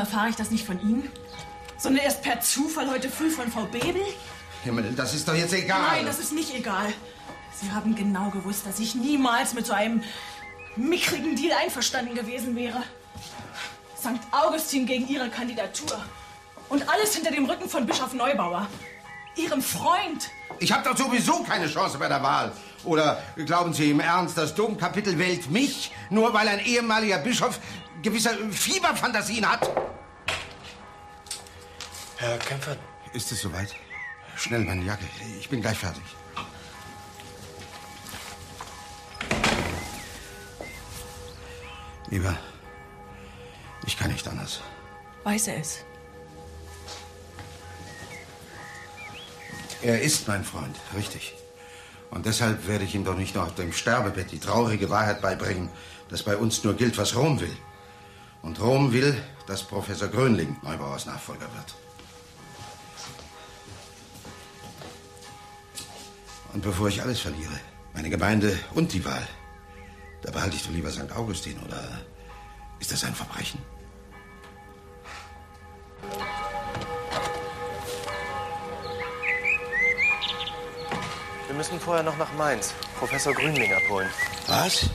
Erfahre ich das nicht von Ihnen? Sondern erst per Zufall heute früh von Frau Bebel? Himmel, das ist doch jetzt egal. Nein, das ist nicht egal. Sie haben genau gewusst, dass ich niemals mit so einem mickrigen Deal einverstanden gewesen wäre. St. Augustin gegen Ihre Kandidatur. Und alles hinter dem Rücken von Bischof Neubauer. Ihrem Freund. Ich habe doch sowieso keine Chance bei der Wahl. Oder glauben Sie im Ernst, das Domkapitel wählt mich, nur weil ein ehemaliger Bischof gewisse Fieberfantasien hat? Herr Kämpfer. Ist es soweit? Schnell meine Jacke. Ich bin gleich fertig. Lieber, ich kann nicht anders. Weiß er es? Er ist mein Freund, richtig. Und deshalb werde ich ihm doch nicht noch auf dem Sterbebett die traurige Wahrheit beibringen, dass bei uns nur gilt, was Rom will. Und Rom will, dass Professor Grönling Neubauers Nachfolger wird. Und bevor ich alles verliere, meine Gemeinde und die Wahl, da behalte ich doch lieber St. Augustin, oder ist das ein Verbrechen? Müssen vorher noch nach Mainz. Professor Grünling abholen. Was?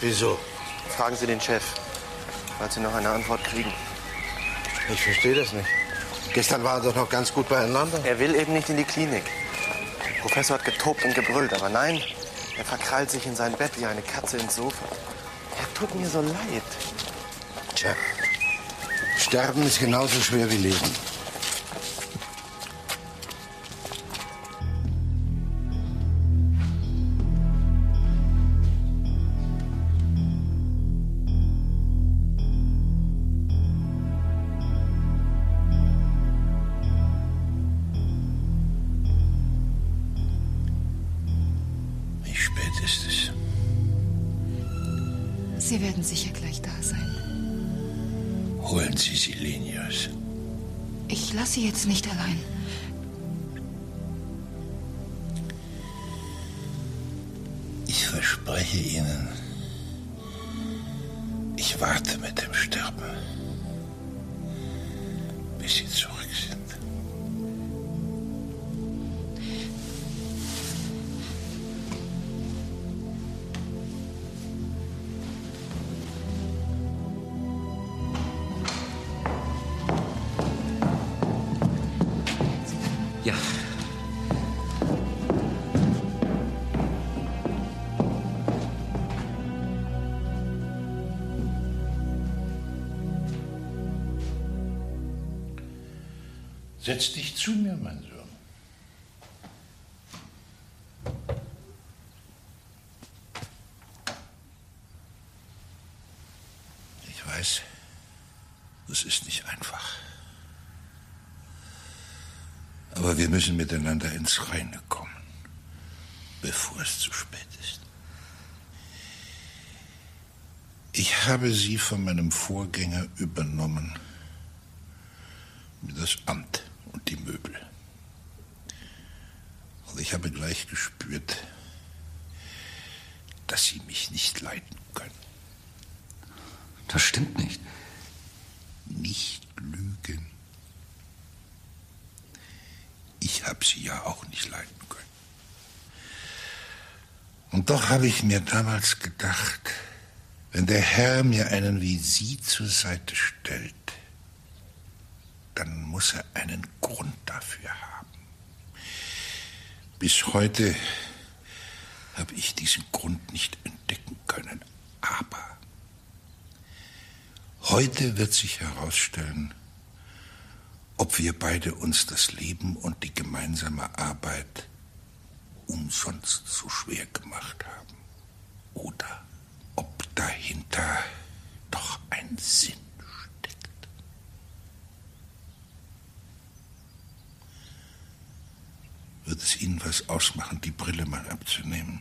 Wieso? Fragen Sie den Chef, falls Sie noch eine Antwort kriegen. Ich verstehe das nicht. Gestern waren doch noch ganz gut beieinander. Er will eben nicht in die Klinik. Der Professor hat getobt und gebrüllt, aber nein, er verkrallt sich in sein Bett wie eine Katze ins Sofa. Er tut mir so leid. Tja, Sterben ist genauso schwer wie Leben. Müssen miteinander ins Reine kommen, bevor es zu spät ist. Ich habe Sie von meinem Vorgänger übernommen, das Amt und die Möbel. Und ich habe gleich gespürt, dass Sie mich nicht leiden können. Das stimmt nicht. Nicht lügen. Ich habe Sie ja auch nicht leiden können. Und doch habe ich mir damals gedacht, wenn der Herr mir einen wie Sie zur Seite stellt, dann muss er einen Grund dafür haben. Bis heute habe ich diesen Grund nicht entdecken können. Aber heute wird sich herausstellen, ob wir beide uns das Leben und die gemeinsame Arbeit umsonst so schwer gemacht haben. Oder ob dahinter doch ein Sinn steckt. Wird es Ihnen was ausmachen, die Brille mal abzunehmen?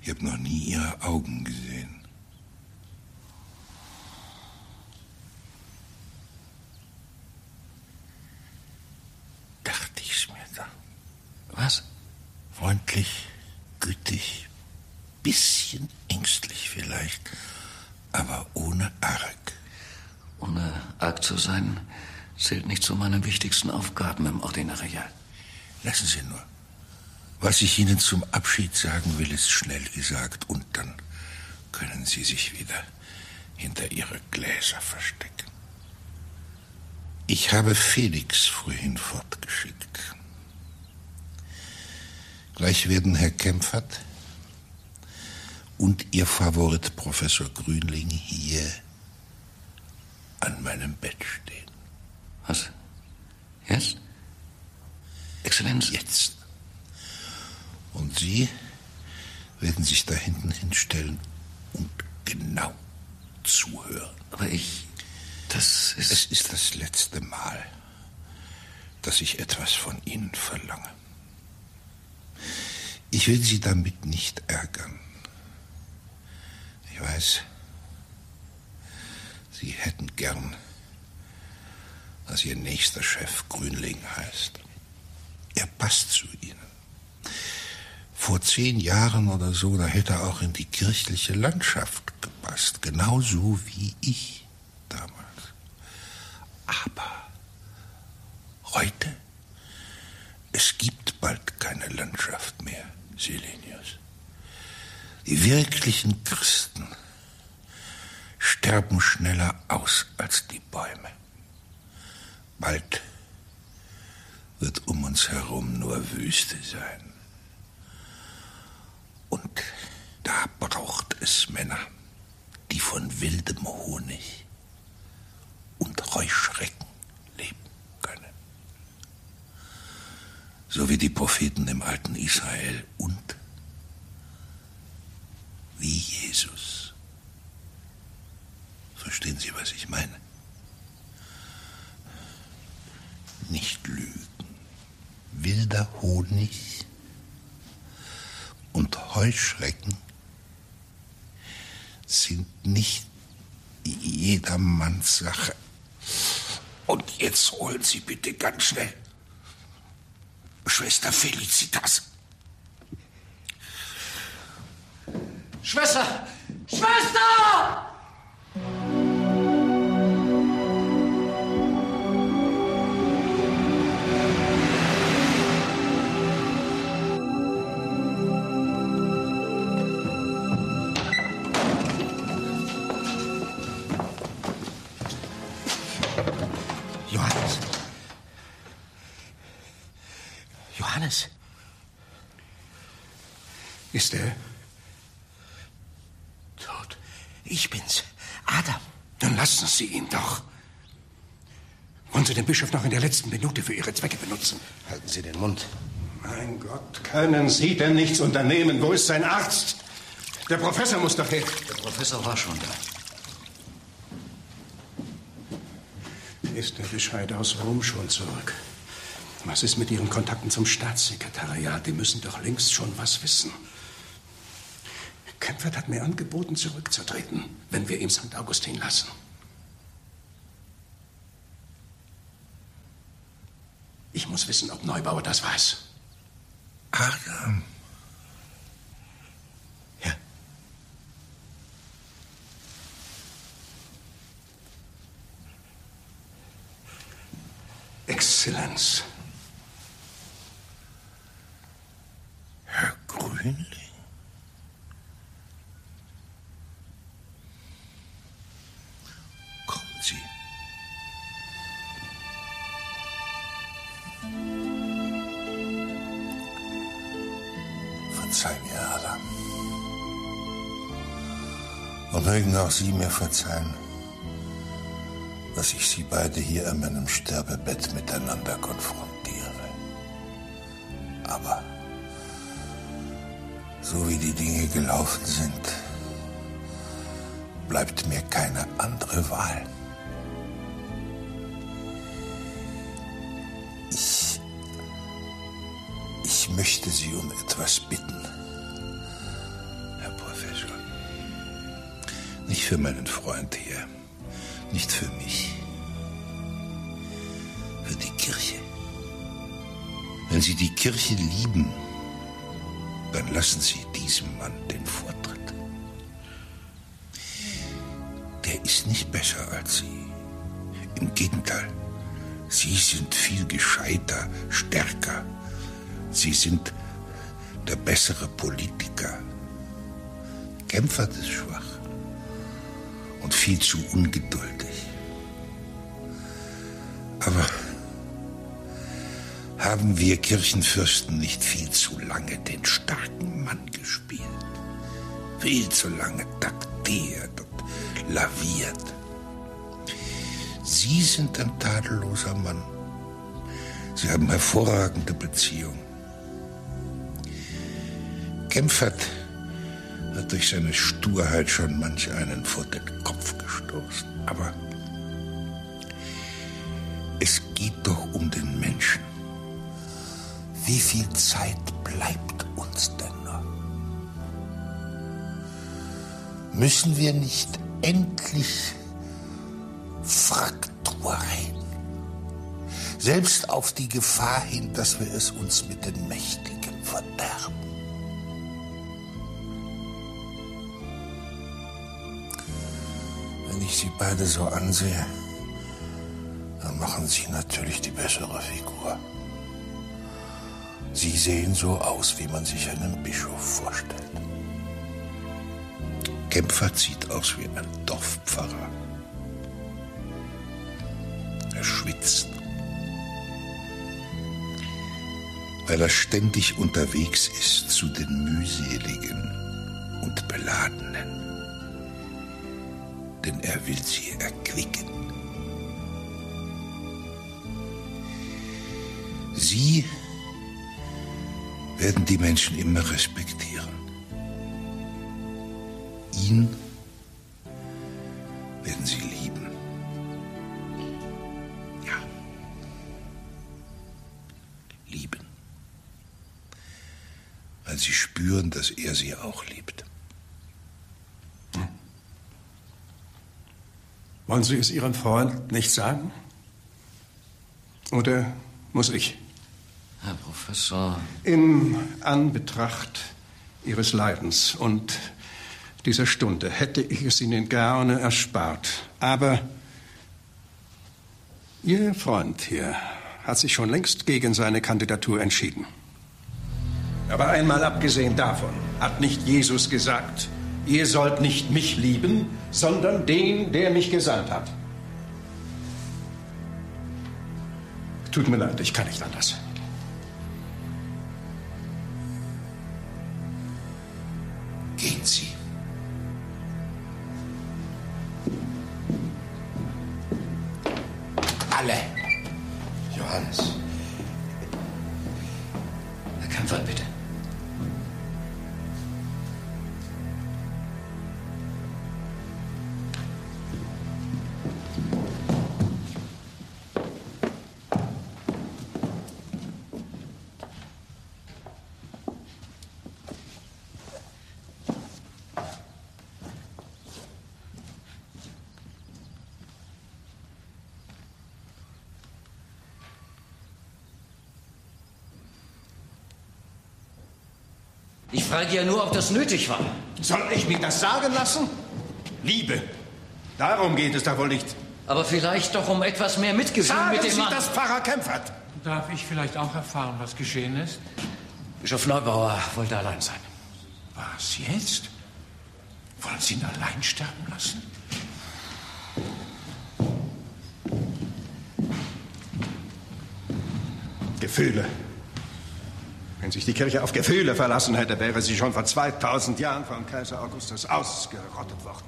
Ich habe noch nie Ihre Augen gesehen. Dachte ich's mir da. Was? Freundlich, gütig, bisschen ängstlich vielleicht, aber ohne Arg. Ohne arg zu sein, zählt nicht zu meinen wichtigsten Aufgaben im Ordinariat. Lassen Sie nur. Was ich Ihnen zum Abschied sagen will, ist schnell gesagt. Und dann können Sie sich wieder hinter Ihre Gläser verstecken. Ich habe Felix vorhin fortgeschickt. Gleich werden Herr Kempfert und Ihr Favorit Professor Grünling hier an meinem Bett stehen. Was? Jetzt? Exzellenz? Jetzt. Und Sie werden sich da hinten hinstellen und genau zuhören. Aber ich. Das ist. Es ist das letzte Mal, dass ich etwas von Ihnen verlange. Ich will Sie damit nicht ärgern. Ich weiß, Sie hätten gern, dass Ihr nächster Chef Grünling heißt. Er passt zu Ihnen. Vor zehn Jahren oder so, da hätte er auch in die kirchliche Landschaft gepasst, genauso wie ich damals. Aber heute, es gibt bald keine Landschaft mehr, Silenius. Die wirklichen Christen sterben schneller aus als die Bäume. Bald wird um uns herum nur Wüste sein. Und da braucht es Männer, die von wildem Honig und Heuschrecken leben können. So wie die Propheten im alten Israel und wie Jesus. Verstehen Sie, was ich meine? Nicht lügen. Wilder Honig und Heuschrecken sind nicht jedermanns Sache. Und jetzt holen Sie bitte ganz schnell Schwester Felicitas. Schwester! Schwester! Sie den Bischof noch in der letzten Minute für Ihre Zwecke benutzen? Halten Sie den Mund. Mein Gott, können Sie denn nichts unternehmen? Wo ist sein Arzt? Der Professor muss doch her. Der Professor war schon da. Ist der Bescheid aus Rom schon zurück? Was ist mit Ihren Kontakten zum Staatssekretariat? Die müssen doch längst schon was wissen. Kempfert hat mir angeboten, zurückzutreten, wenn wir ihm St. Augustin lassen. Ich muss wissen, ob Neubauer das weiß. Adam. Ja. Exzellenz. Herr Grünling. Mögen auch Sie mir verzeihen, dass ich Sie beide hier an meinem Sterbebett miteinander konfrontiere. Aber so wie die Dinge gelaufen sind, bleibt mir keine andere Wahl. Ich. Ich möchte Sie um etwas bitten, Für meinen Freund hier, nicht für mich, für die Kirche. Wenn Sie die Kirche lieben, dann lassen Sie diesem Mann den Vortritt. Der ist nicht besser als Sie. Im Gegenteil, Sie sind viel gescheiter, stärker. Sie sind der bessere Politiker. Kämpfert ist schwach und viel zu ungeduldig. Aber haben wir Kirchenfürsten nicht viel zu lange den starken Mann gespielt? Viel zu lange taktiert und laviert. Sie sind ein tadelloser Mann. Sie haben hervorragende Beziehungen. Kempfert hat durch seine Sturheit schon manch einen vor den Kopf gestoßen. Aber es geht doch um den Menschen. Wie viel Zeit bleibt uns denn noch? Müssen wir nicht endlich Fraktur reden? Selbst auf die Gefahr hin, dass wir es uns mit den Mächtigen verderben. Wenn ich Sie beide so ansehe, dann machen Sie natürlich die bessere Figur. Sie sehen so aus, wie man sich einen Bischof vorstellt. Kämpfer sieht aus wie ein Dorfpfarrer. Er schwitzt. Weil er ständig unterwegs ist zu den mühseligen und beladenen. Denn er will sie erquicken. Sie werden die Menschen immer respektieren. Ihn werden sie lieben. Ja. Lieben. Weil sie spüren, dass er sie auch liebt. Wollen Sie es Ihrem Freund nicht sagen? Oder muss ich? Herr Professor. In Anbetracht Ihres Leidens und dieser Stunde hätte ich es Ihnen gerne erspart. Aber Ihr Freund hier hat sich schon längst gegen seine Kandidatur entschieden. Aber einmal abgesehen davon hat nicht Jesus gesagt, ihr sollt nicht mich lieben, sondern den, der mich gesandt hat. Tut mir leid, ich kann nicht anders. Gehen Sie. Alle. Johannes. Herr Kämpfer, bitte. Ich frage ja nur, ob das nötig war. Soll ich mir das sagen lassen? Liebe. Darum geht es da wohl nicht. Aber vielleicht doch um etwas mehr Mitgefühl Sagen mit dem Sie Mann. das, Pfarrer Kempfert. Darf ich vielleicht auch erfahren, was geschehen ist? Bischof Neubauer wollte allein sein. Was jetzt? Wollen Sie ihn allein sterben lassen? Gefühle. Wenn sich die Kirche auf Gefühle verlassen hätte, wäre sie schon vor 2000 Jahren von Kaiser Augustus ausgerottet worden.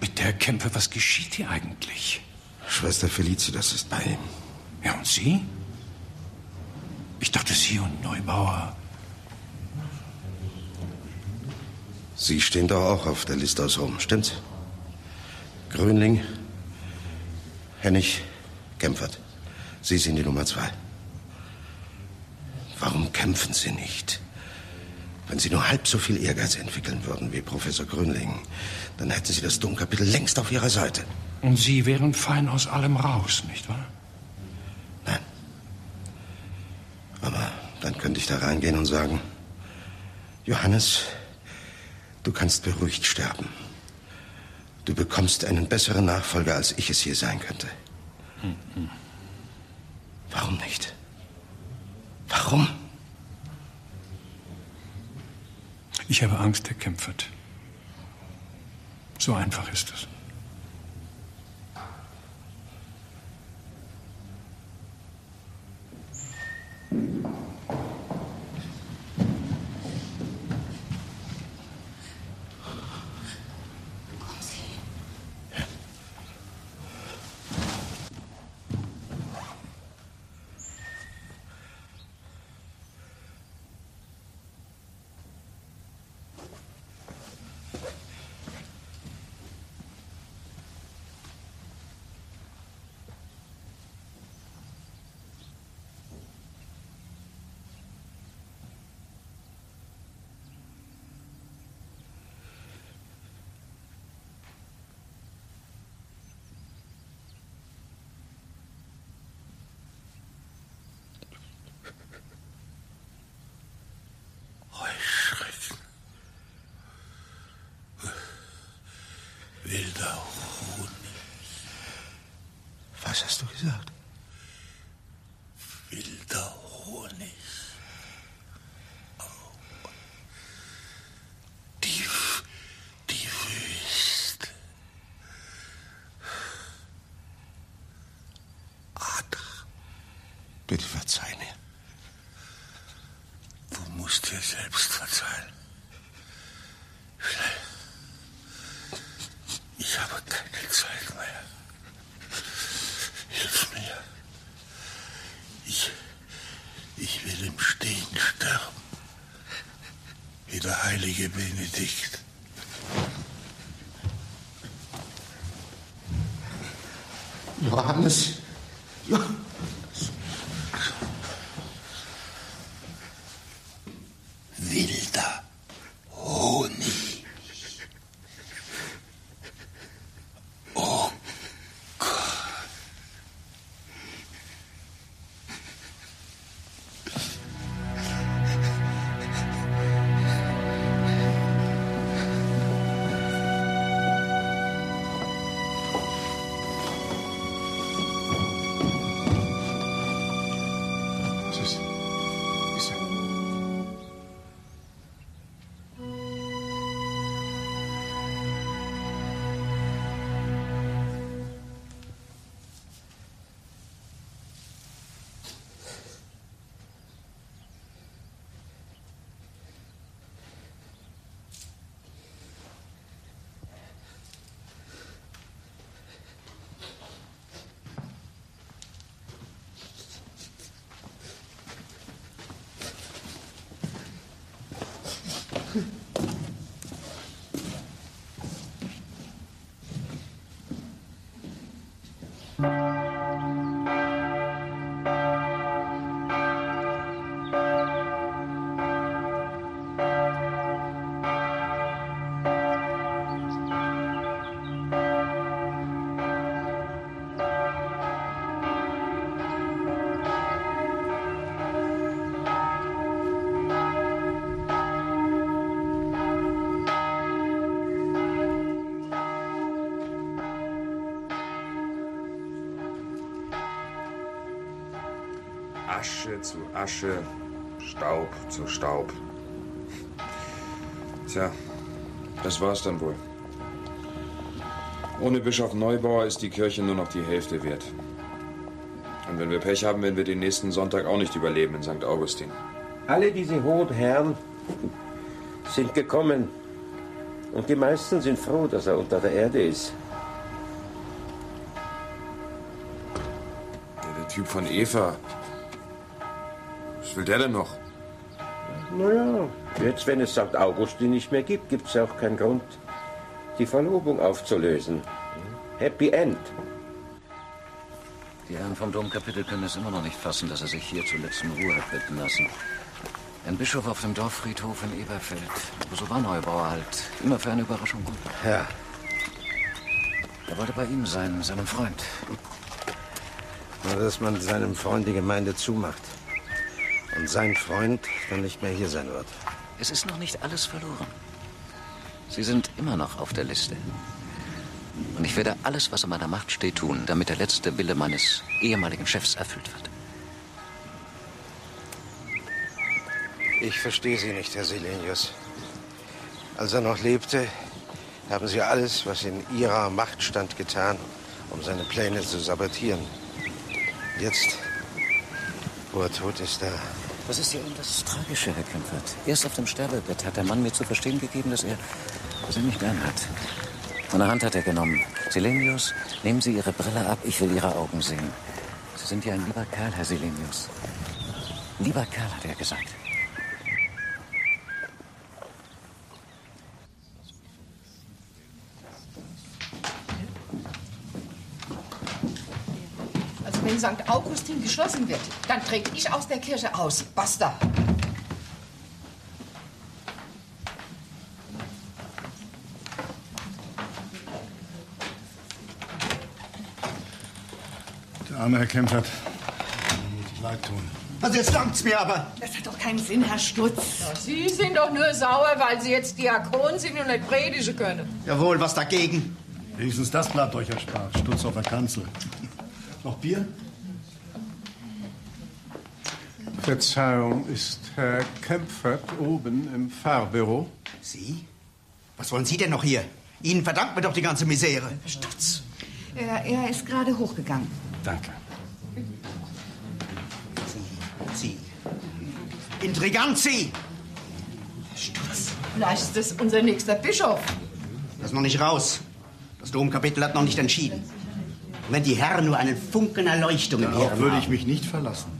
Mit der Kämpfer, was geschieht hier eigentlich? Schwester Felicitas ist bei ihm. Ja, und Sie? Ich dachte, Sie und Neubauer. Sie stehen doch auch auf der Liste aus Rom, stimmt's? Grünling, Hennig, Kempfert. Sie sind die Nummer zwei. Warum kämpfen Sie nicht? Wenn Sie nur halb so viel Ehrgeiz entwickeln würden wie Professor Grünling, dann hätten Sie das Domkapitel längst auf Ihrer Seite. Und Sie wären fein aus allem raus, nicht wahr? Nein. Aber dann könnte ich da reingehen und sagen, Johannes, Du kannst beruhigt sterben. Du bekommst einen besseren Nachfolger, als ich es hier sein könnte. Warum nicht? Warum? Ich habe Angst, Herr Kempfert. So einfach ist es. Heuschrecken. Wilder Honig. Was hast du gesagt? Wilder Honig. Die, die Wüste. Ada, Bitte verzeih mir. du musst dir selbst verzeihen. Schnell. Ich habe keine Zeit mehr. Hilf mir. Ich, ich will im Stehen sterben. Wie der heilige Benedikt. Asche zu Asche, Staub zu Staub. Tja, das war's dann wohl. Ohne Bischof Neubauer ist die Kirche nur noch die Hälfte wert. Und wenn wir Pech haben, werden wir den nächsten Sonntag auch nicht überleben in St. Augustin. Alle diese hohen Herren sind gekommen. Und die meisten sind froh, dass er unter der Erde ist. Ja, der Typ von Eva. Was will der denn noch? Naja, jetzt, wenn es St. Augustin nicht mehr gibt, gibt es auch keinen Grund, die Verlobung aufzulösen. Happy End. Die Herren vom Domkapitel können es immer noch nicht fassen, dass er sich hier zuletzt in Ruhe hat bitten lassen. Ein Bischof auf dem Dorffriedhof in Eberfeld. Aber so war Neubauer halt. Immer für eine Überraschung gut. Ja. Er wollte bei ihm sein, seinem Freund. Nur, dass man seinem Freund die Gemeinde zumacht. Und sein Freund dann nicht mehr hier sein wird. Es ist noch nicht alles verloren. Sie sind immer noch auf der Liste. Und ich werde alles, was in meiner Macht steht, tun, damit der letzte Wille meines ehemaligen Chefs erfüllt wird. Ich verstehe Sie nicht, Herr Silenius. Als er noch lebte, haben Sie alles, was in Ihrer Macht stand, getan, um seine Pläne zu sabotieren. Jetzt, wo er tot ist, da. Was ist hier eben das Tragische, Herr Kempfert? Erst auf dem Sterbebett hat der Mann mir zu verstehen gegeben, dass er, dass er mich gern hat. Meine Hand hat er genommen. Silenius, nehmen Sie Ihre Brille ab, ich will Ihre Augen sehen. Sie sind ja ein lieber Kerl, Herr Silenius. Lieber Kerl, hat er gesagt. Wenn St. Augustin geschlossen wird, dann trete ich aus der Kirche aus. Basta. Der arme Herr Kempfert. Muss leid tun. Also jetzt langt's mir aber. Das hat doch keinen Sinn, Herr Stutz. Sie sind doch nur sauer, weil Sie jetzt Diakon sind und nicht predigen können. Jawohl, was dagegen? Wenigstens das bleibt euch erspart. Stutz auf der Kanzel. Noch Bier? Verzeihung, ist Herr Kempfert oben im Fahrbüro? Sie? Was wollen Sie denn noch hier? Ihnen verdankt mir doch die ganze Misere. Stutz. Er, er ist gerade hochgegangen. Danke. Sie. Intrigant Sie! Stutz. Vielleicht ist das unser nächster Bischof. Das ist noch nicht raus. Das Domkapitel hat noch nicht entschieden. Und wenn die Herren nur einen Funken Erleuchtung im Hirn würde haben. ich mich nicht verlassen.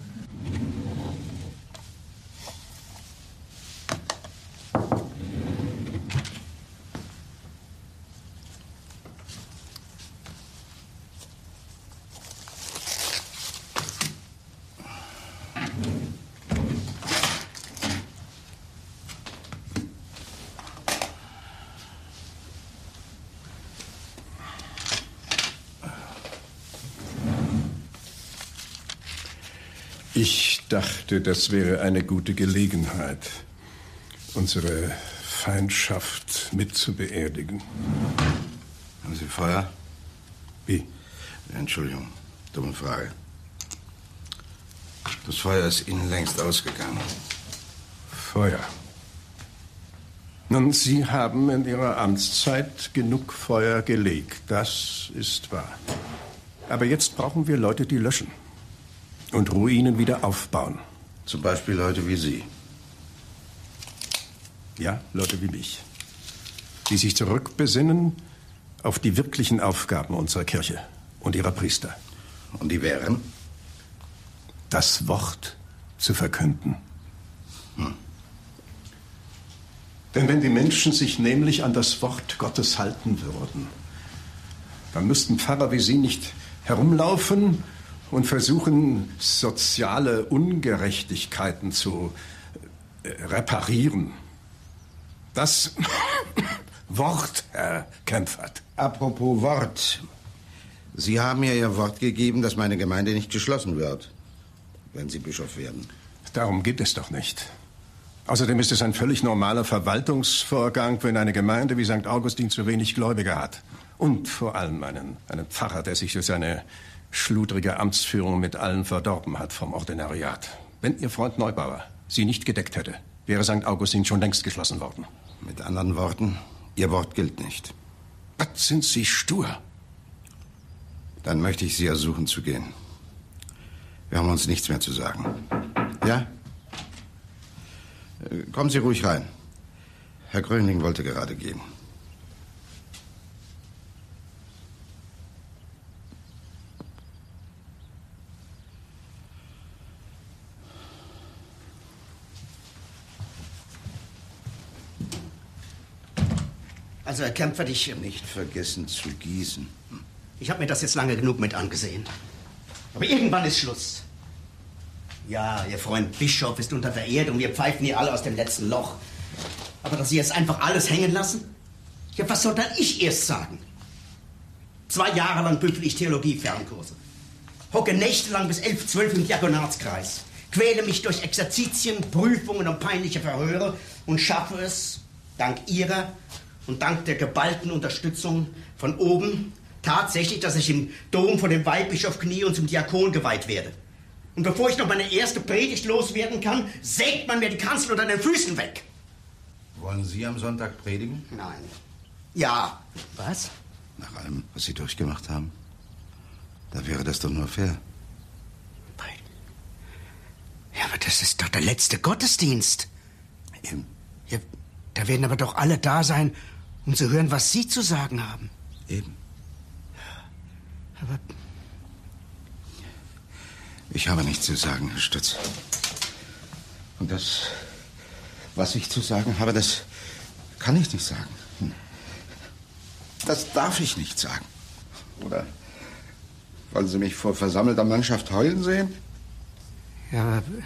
Ich dachte, das wäre eine gute Gelegenheit, unsere Feindschaft mit zu beerdigen. Haben Sie Feuer? Wie? Entschuldigung, dumme Frage. Das Feuer ist Ihnen längst ausgegangen. Feuer. Nun, Sie haben in Ihrer Amtszeit genug Feuer gelegt, das ist wahr. Aber jetzt brauchen wir Leute, die löschen und Ruinen wieder aufbauen. Zum Beispiel Leute wie Sie. Ja, Leute wie mich. Die sich zurückbesinnen auf die wirklichen Aufgaben unserer Kirche und ihrer Priester. Und die wären? Das Wort zu verkünden. Hm. Denn wenn die Menschen sich nämlich an das Wort Gottes halten würden, dann müssten Pfarrer wie Sie nicht herumlaufen und versuchen, soziale Ungerechtigkeiten zu äh, reparieren. Das Wort, Herr Kempfert. Apropos Wort. Sie haben mir Ihr Wort gegeben, dass meine Gemeinde nicht geschlossen wird, wenn Sie Bischof werden. Darum geht es doch nicht. Außerdem ist es ein völlig normaler Verwaltungsvorgang, wenn eine Gemeinde wie St. Augustin zu wenig Gläubige hat. Und vor allem einen, einen Pfarrer, der sich durch seine schludrige Amtsführung mit allen verdorben hat vom Ordinariat. Wenn Ihr Freund Neubauer Sie nicht gedeckt hätte, wäre St. Augustin schon längst geschlossen worden. Mit anderen Worten, Ihr Wort gilt nicht. Was sind Sie stur? Dann möchte ich Sie ersuchen zu gehen. Wir haben uns nichts mehr zu sagen. Ja? Äh, Kommen Sie ruhig rein. Herr Gröning wollte gerade gehen. Also, Herr Kempfert, ich... Nicht vergessen zu gießen. Ich habe mir das jetzt lange genug mit angesehen. Aber irgendwann ist Schluss. Ja, Ihr Freund Bischof ist unter Verehrung. Wir pfeifen hier alle aus dem letzten Loch. Aber dass Sie jetzt einfach alles hängen lassen? Ja, was soll dann ich erst sagen? Zwei Jahre lang büffel ich Theologie-Fernkurse. Hocke nächtelang bis elf, zwölf im Diakonatskreis. Quäle mich durch Exerzitien, Prüfungen und peinliche Verhöre und schaffe es, dank Ihrer und dank der geballten Unterstützung von oben tatsächlich, dass ich im Dom vor dem Weihbischof knie und zum Diakon geweiht werde. Und bevor ich noch meine erste Predigt loswerden kann, sägt man mir die Kanzel unter den Füßen weg. Wollen Sie am Sonntag predigen? Nein. Ja. Was? Nach allem, was Sie durchgemacht haben. Da wäre das doch nur fair. Ja, aber das ist doch der letzte Gottesdienst. Eben. Ja, da werden aber doch alle da sein, um zu hören, was Sie zu sagen haben. Eben. Aber Ich habe nichts zu sagen, Herr Stütz. Und das, was ich zu sagen habe, das kann ich nicht sagen. Das darf ich nicht sagen. Oder wollen Sie mich vor versammelter Mannschaft heulen sehen? Ja, aber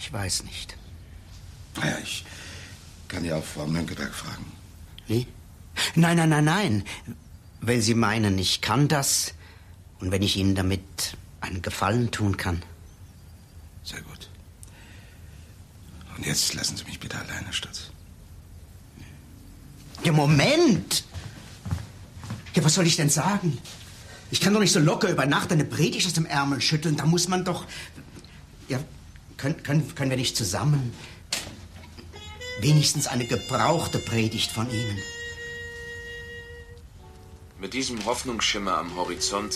ich weiß nicht. Naja, ich kann ja auch Frau Mönckeberg fragen. Wie? Nein, nein, nein, nein. Wenn Sie meinen, ich kann das und wenn ich Ihnen damit einen Gefallen tun kann. Sehr gut. Und jetzt lassen Sie mich bitte alleine, Stutz. Ja, Moment! Ja, was soll ich denn sagen? Ich kann doch nicht so locker über Nacht eine Predigt aus dem Ärmel schütteln. Da muss man doch. Ja, können, können, können wir nicht zusammen wenigstens eine gebrauchte Predigt von Ihnen? Mit diesem Hoffnungsschimmer am Horizont,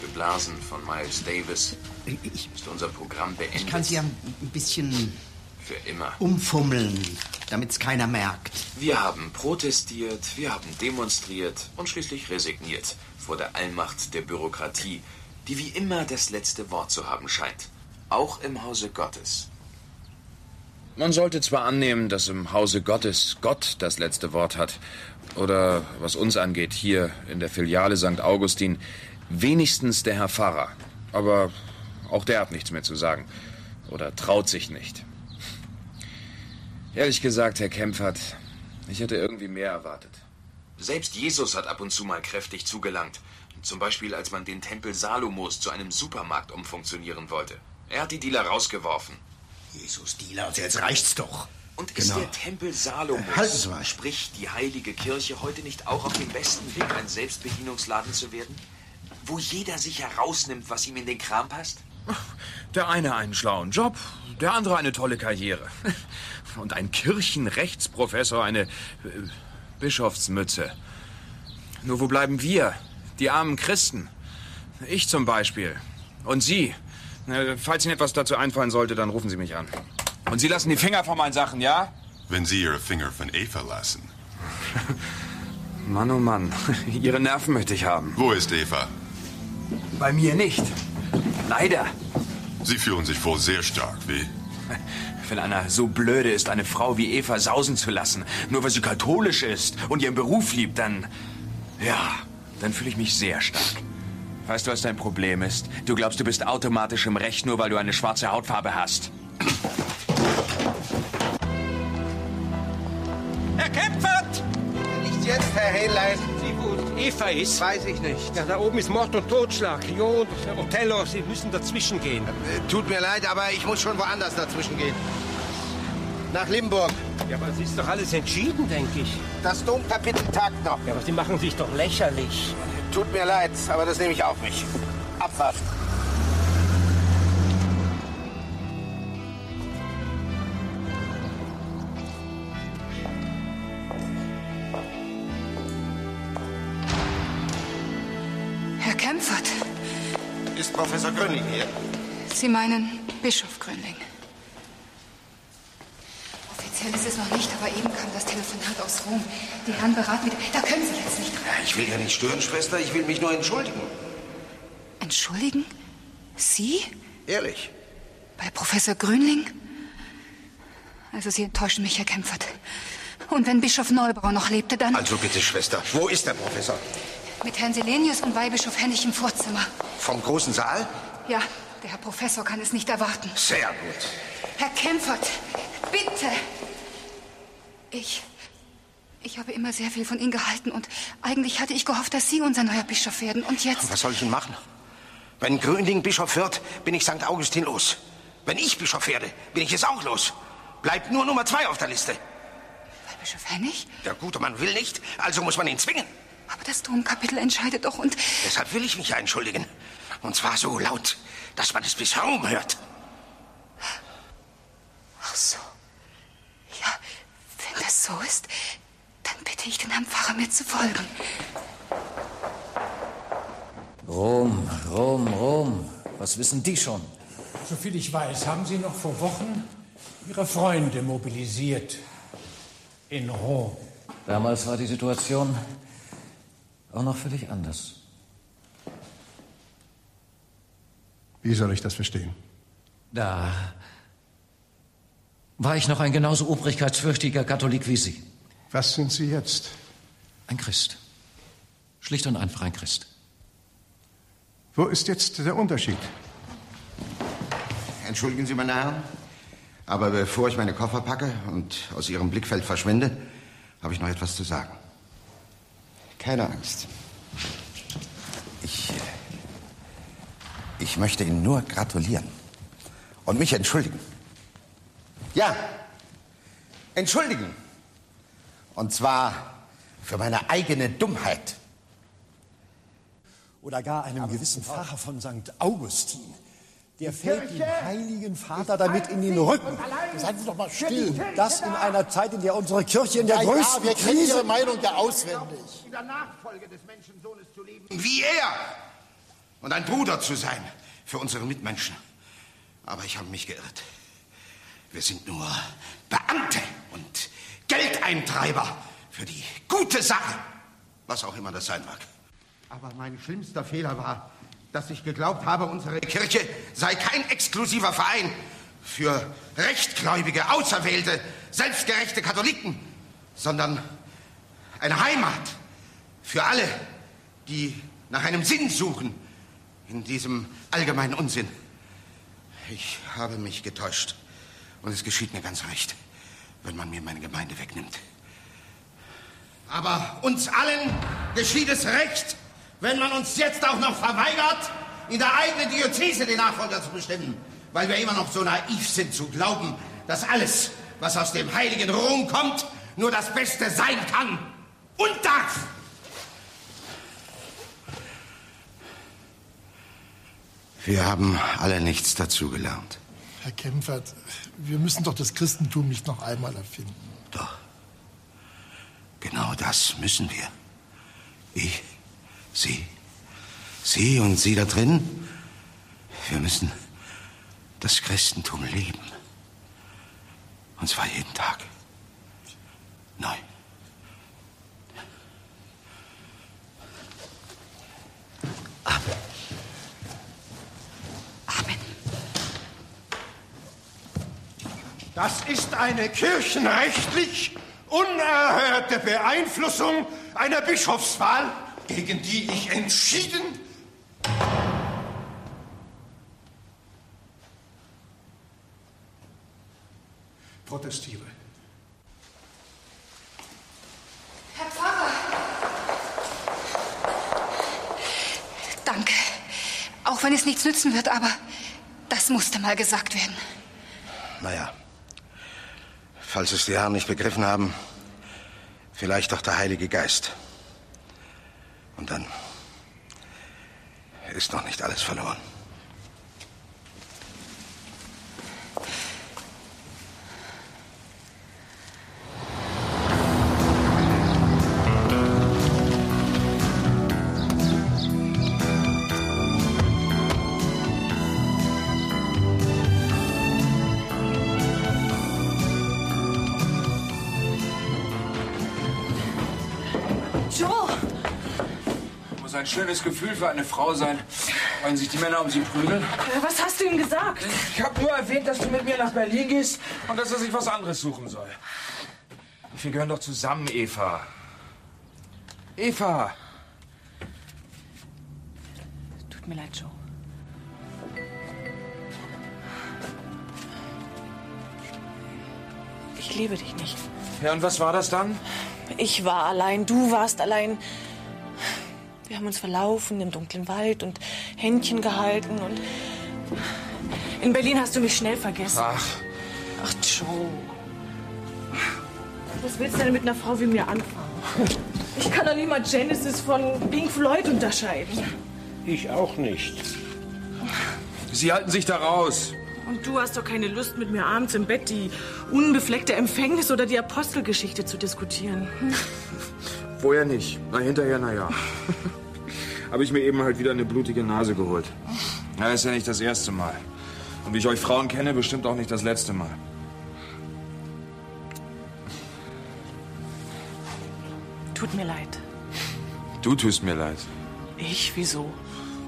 geblasen von Miles Davis, ist unser Programm beendet. Ich kann Sie ja ein bisschen Für immer. umfummeln, damit's keiner merkt. Wir haben protestiert, wir haben demonstriert und schließlich resigniert vor der Allmacht der Bürokratie, die wie immer das letzte Wort zu haben scheint. Auch im Hause Gottes. Man sollte zwar annehmen, dass im Hause Gottes Gott das letzte Wort hat, oder was uns angeht, hier in der Filiale St. Augustin, wenigstens der Herr Pfarrer. Aber auch der hat nichts mehr zu sagen. Oder traut sich nicht. Ehrlich gesagt, Herr Kempfert, ich hätte irgendwie mehr erwartet. Selbst Jesus hat ab und zu mal kräftig zugelangt. Zum Beispiel, als man den Tempel Salomos zu einem Supermarkt umfunktionieren wollte. Er hat die Dealer rausgeworfen. Jesus, Dealer, also jetzt reicht's doch. Und ist Genau. der Tempel Salomos, Halten Sie mal. sprich die heilige Kirche, heute nicht auch auf dem besten Weg, ein Selbstbedienungsladen zu werden? Wo jeder sich herausnimmt, was ihm in den Kram passt? Der eine einen schlauen Job, der andere eine tolle Karriere. Und ein Kirchenrechtsprofessor eine äh, Bischofsmütze. Nur wo bleiben wir, die armen Christen? Ich zum Beispiel. Und Sie. Falls Ihnen etwas dazu einfallen sollte, dann rufen Sie mich an. Und Sie lassen die Finger von meinen Sachen, ja? Wenn Sie Ihre Finger von Eva lassen. Mann, oh Mann. Ihre Nerven möchte ich haben. Wo ist Eva? Bei mir nicht. Leider. Sie fühlen sich wohl sehr stark, wie? Wenn einer so blöde ist, eine Frau wie Eva sausen zu lassen, nur weil sie katholisch ist und ihren Beruf liebt, dann. Ja, dann fühle ich mich sehr stark. Weißt du, was dein Problem ist? Du glaubst, du bist automatisch im Recht, nur weil du eine schwarze Hautfarbe hast. Herr Kempfert! Nicht jetzt, Herr Hehlein. Sie, wo Eva ist? Weiß ich nicht. Ja, da oben ist Mord und Totschlag. Jo, Othello, Sie müssen dazwischen gehen. Äh, Tut mir leid, aber ich muss schon woanders dazwischen gehen. Nach Limburg. Ja, aber es ist doch alles entschieden, denke ich. Das Domkapitel tagt noch. Ja, aber Sie machen sich doch lächerlich. Tut mir leid, aber das nehme ich auf mich. Abfahrt. Herr Kempfert, Ist Professor Gröning hier? Sie meinen Bischof Grünling. Offiziell ist es noch nicht, aber eben kam das Telefonat aus Rom. Die Herren beraten wieder. Da können Sie jetzt nicht. Ja, ich will ja nicht stören, Schwester. Ich will mich nur entschuldigen. Entschuldigen? Sie? Ehrlich. Bei Professor Grünling? Also Sie enttäuschen mich, Herr Kempfert. Und wenn Bischof Neubauer noch lebte, dann Also bitte, Schwester. Wo ist der Professor? mit Herrn Selenius und Weihbischof Hennig im Vorzimmer. Vom großen Saal? Ja, der Herr Professor kann es nicht erwarten. Sehr gut. Herr Kempfert, bitte! Ich. Ich habe immer sehr viel von Ihnen gehalten und eigentlich hatte ich gehofft, dass Sie unser neuer Bischof werden. Und jetzt. Was soll ich denn machen? Wenn Gröning Bischof wird, bin ich St. Augustin los. Wenn ich Bischof werde, bin ich es auch los. bleibt nur Nummer zwei auf der Liste. Weihbischof Hennig? Der gute Mann will nicht, also muss man ihn zwingen. Aber das Domkapitel entscheidet doch und... Deshalb will ich mich ja entschuldigen. Und zwar so laut, dass man es bis herum hört. Ach so. Wenn das so ist, dann bitte ich den Herrn Pfarrer mir zu folgen. Rom, Rom, Rom. Was wissen die schon? Soviel ich weiß, haben Sie noch vor Wochen Ihre Freunde mobilisiert. In Rom. Damals war die Situation auch noch völlig anders. Wie soll ich das verstehen? Da war ich noch ein genauso obrigkeitsfürchtiger Katholik wie Sie. Was sind Sie jetzt? Ein Christ. Schlicht und einfach ein Christ. Wo ist jetzt der Unterschied? Entschuldigen Sie, meine Herren, aber bevor ich meine Koffer packe und aus Ihrem Blickfeld verschwinde, habe ich noch etwas zu sagen. Keine Angst. Ich, äh, ich möchte Ihnen nur gratulieren und mich entschuldigen. Ja, entschuldigen. Und zwar für meine eigene Dummheit. Oder gar einem gewissen Pfarrer von St. Augustin. Der fällt dem Heiligen Vater damit in den Rücken. Seien Sie doch mal still. Das in einer Zeit, in der unsere Kirche in der ja, größten ja, wir kennen Krise... Ihre Meinung ja auswendig. In der Nachfolge des Menschensohnes zu leben. Wie er. Und ein Bruder zu sein für unsere Mitmenschen. Aber ich habe mich geirrt. Wir sind nur Beamte und Geldeintreiber für die gute Sache. Was auch immer das sein mag. Aber mein schlimmster Fehler war, dass ich geglaubt habe, unsere Kirche sei kein exklusiver Verein für rechtgläubige, auserwählte, selbstgerechte Katholiken, sondern eine Heimat für alle, die nach einem Sinn suchen in diesem allgemeinen Unsinn. Ich habe mich getäuscht und es geschieht mir ganz recht, wenn man mir meine Gemeinde wegnimmt. Aber uns allen geschieht es recht, wenn man uns jetzt auch noch verweigert, in der eigenen Diözese den Nachfolger zu bestimmen, weil wir immer noch so naiv sind zu glauben, dass alles, was aus dem heiligen Rom kommt, nur das Beste sein kann und darf. Wir haben alle nichts dazugelernt. Herr Kempfert, wir müssen doch das Christentum nicht noch einmal erfinden. Doch. Genau das müssen wir. Ich, Sie, Sie und Sie da drin. Wir müssen das Christentum leben. Und zwar jeden Tag. Neu. Das ist eine kirchenrechtlich unerhörte Beeinflussung einer Bischofswahl, gegen die ich entschieden protestiere. Herr Pfarrer! Danke. Auch wenn es nichts nützen wird, aber das musste mal gesagt werden. Naja, falls es die Herren nicht begriffen haben, vielleicht doch der Heilige Geist. Und dann ist noch nicht alles verloren. Ein schönes Gefühl für eine Frau sein, wenn sich die Männer um sie prügeln. Äh, Was hast du ihm gesagt? Ich habe nur erwähnt, dass du mit mir nach Berlin gehst und dass er sich was anderes suchen soll. Wir gehören doch zusammen, Eva. Eva! Tut mir leid, Joe. Ich liebe dich nicht. Ja, und was war das dann? Ich war allein, du warst allein. Wir haben uns verlaufen im dunklen Wald und Händchen gehalten und in Berlin hast du mich schnell vergessen. Ach. Ach, Joe. Was willst du denn mit einer Frau wie mir anfangen? Ich kann doch nicht mal Genesis von Pink Floyd unterscheiden. Ich auch nicht. Sie halten sich da raus. Und du hast doch keine Lust, mit mir abends im Bett die unbefleckte Empfängnis oder die Apostelgeschichte zu diskutieren. Hm? Vorher nicht. Na, hinterher, na ja. Habe ich mir eben halt wieder eine blutige Nase geholt. Ja, ist ja nicht das erste Mal. Und wie ich euch Frauen kenne, bestimmt auch nicht das letzte Mal. Tut mir leid. Du tust mir leid. Ich? Wieso?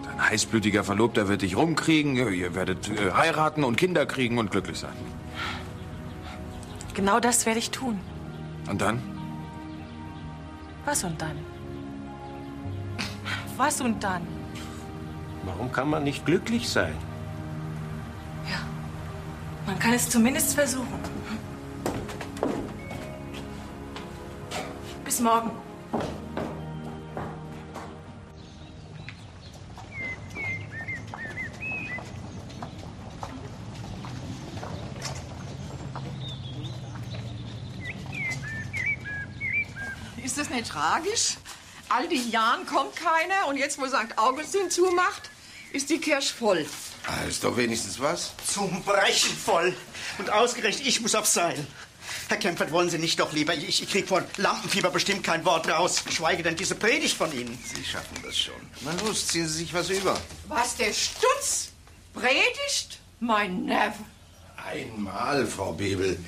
Dein heißblütiger Verlobter wird dich rumkriegen, ihr werdet äh, heiraten und Kinder kriegen und glücklich sein. Genau das werde ich tun. Und dann? Was und dann? Was und dann? Warum kann man nicht glücklich sein? Man kann es zumindest versuchen. Bis morgen. Ist das nicht tragisch? All die Jahren kommt keiner und jetzt, wo St. Augustin zumacht, ist die Kirche voll. Ah, ist doch wenigstens was. Zum Brechen voll. Und ausgerechnet, ich muss aufs Seil. Herr Kempfert, wollen Sie nicht doch lieber? Ich, ich krieg von Lampenfieber bestimmt kein Wort raus, geschweige denn diese Predigt von Ihnen. Sie schaffen das schon. Na los, ziehen Sie sich was über. Was, der Stutz? Predigt? Mein Neffe. Einmal, Frau Bebel.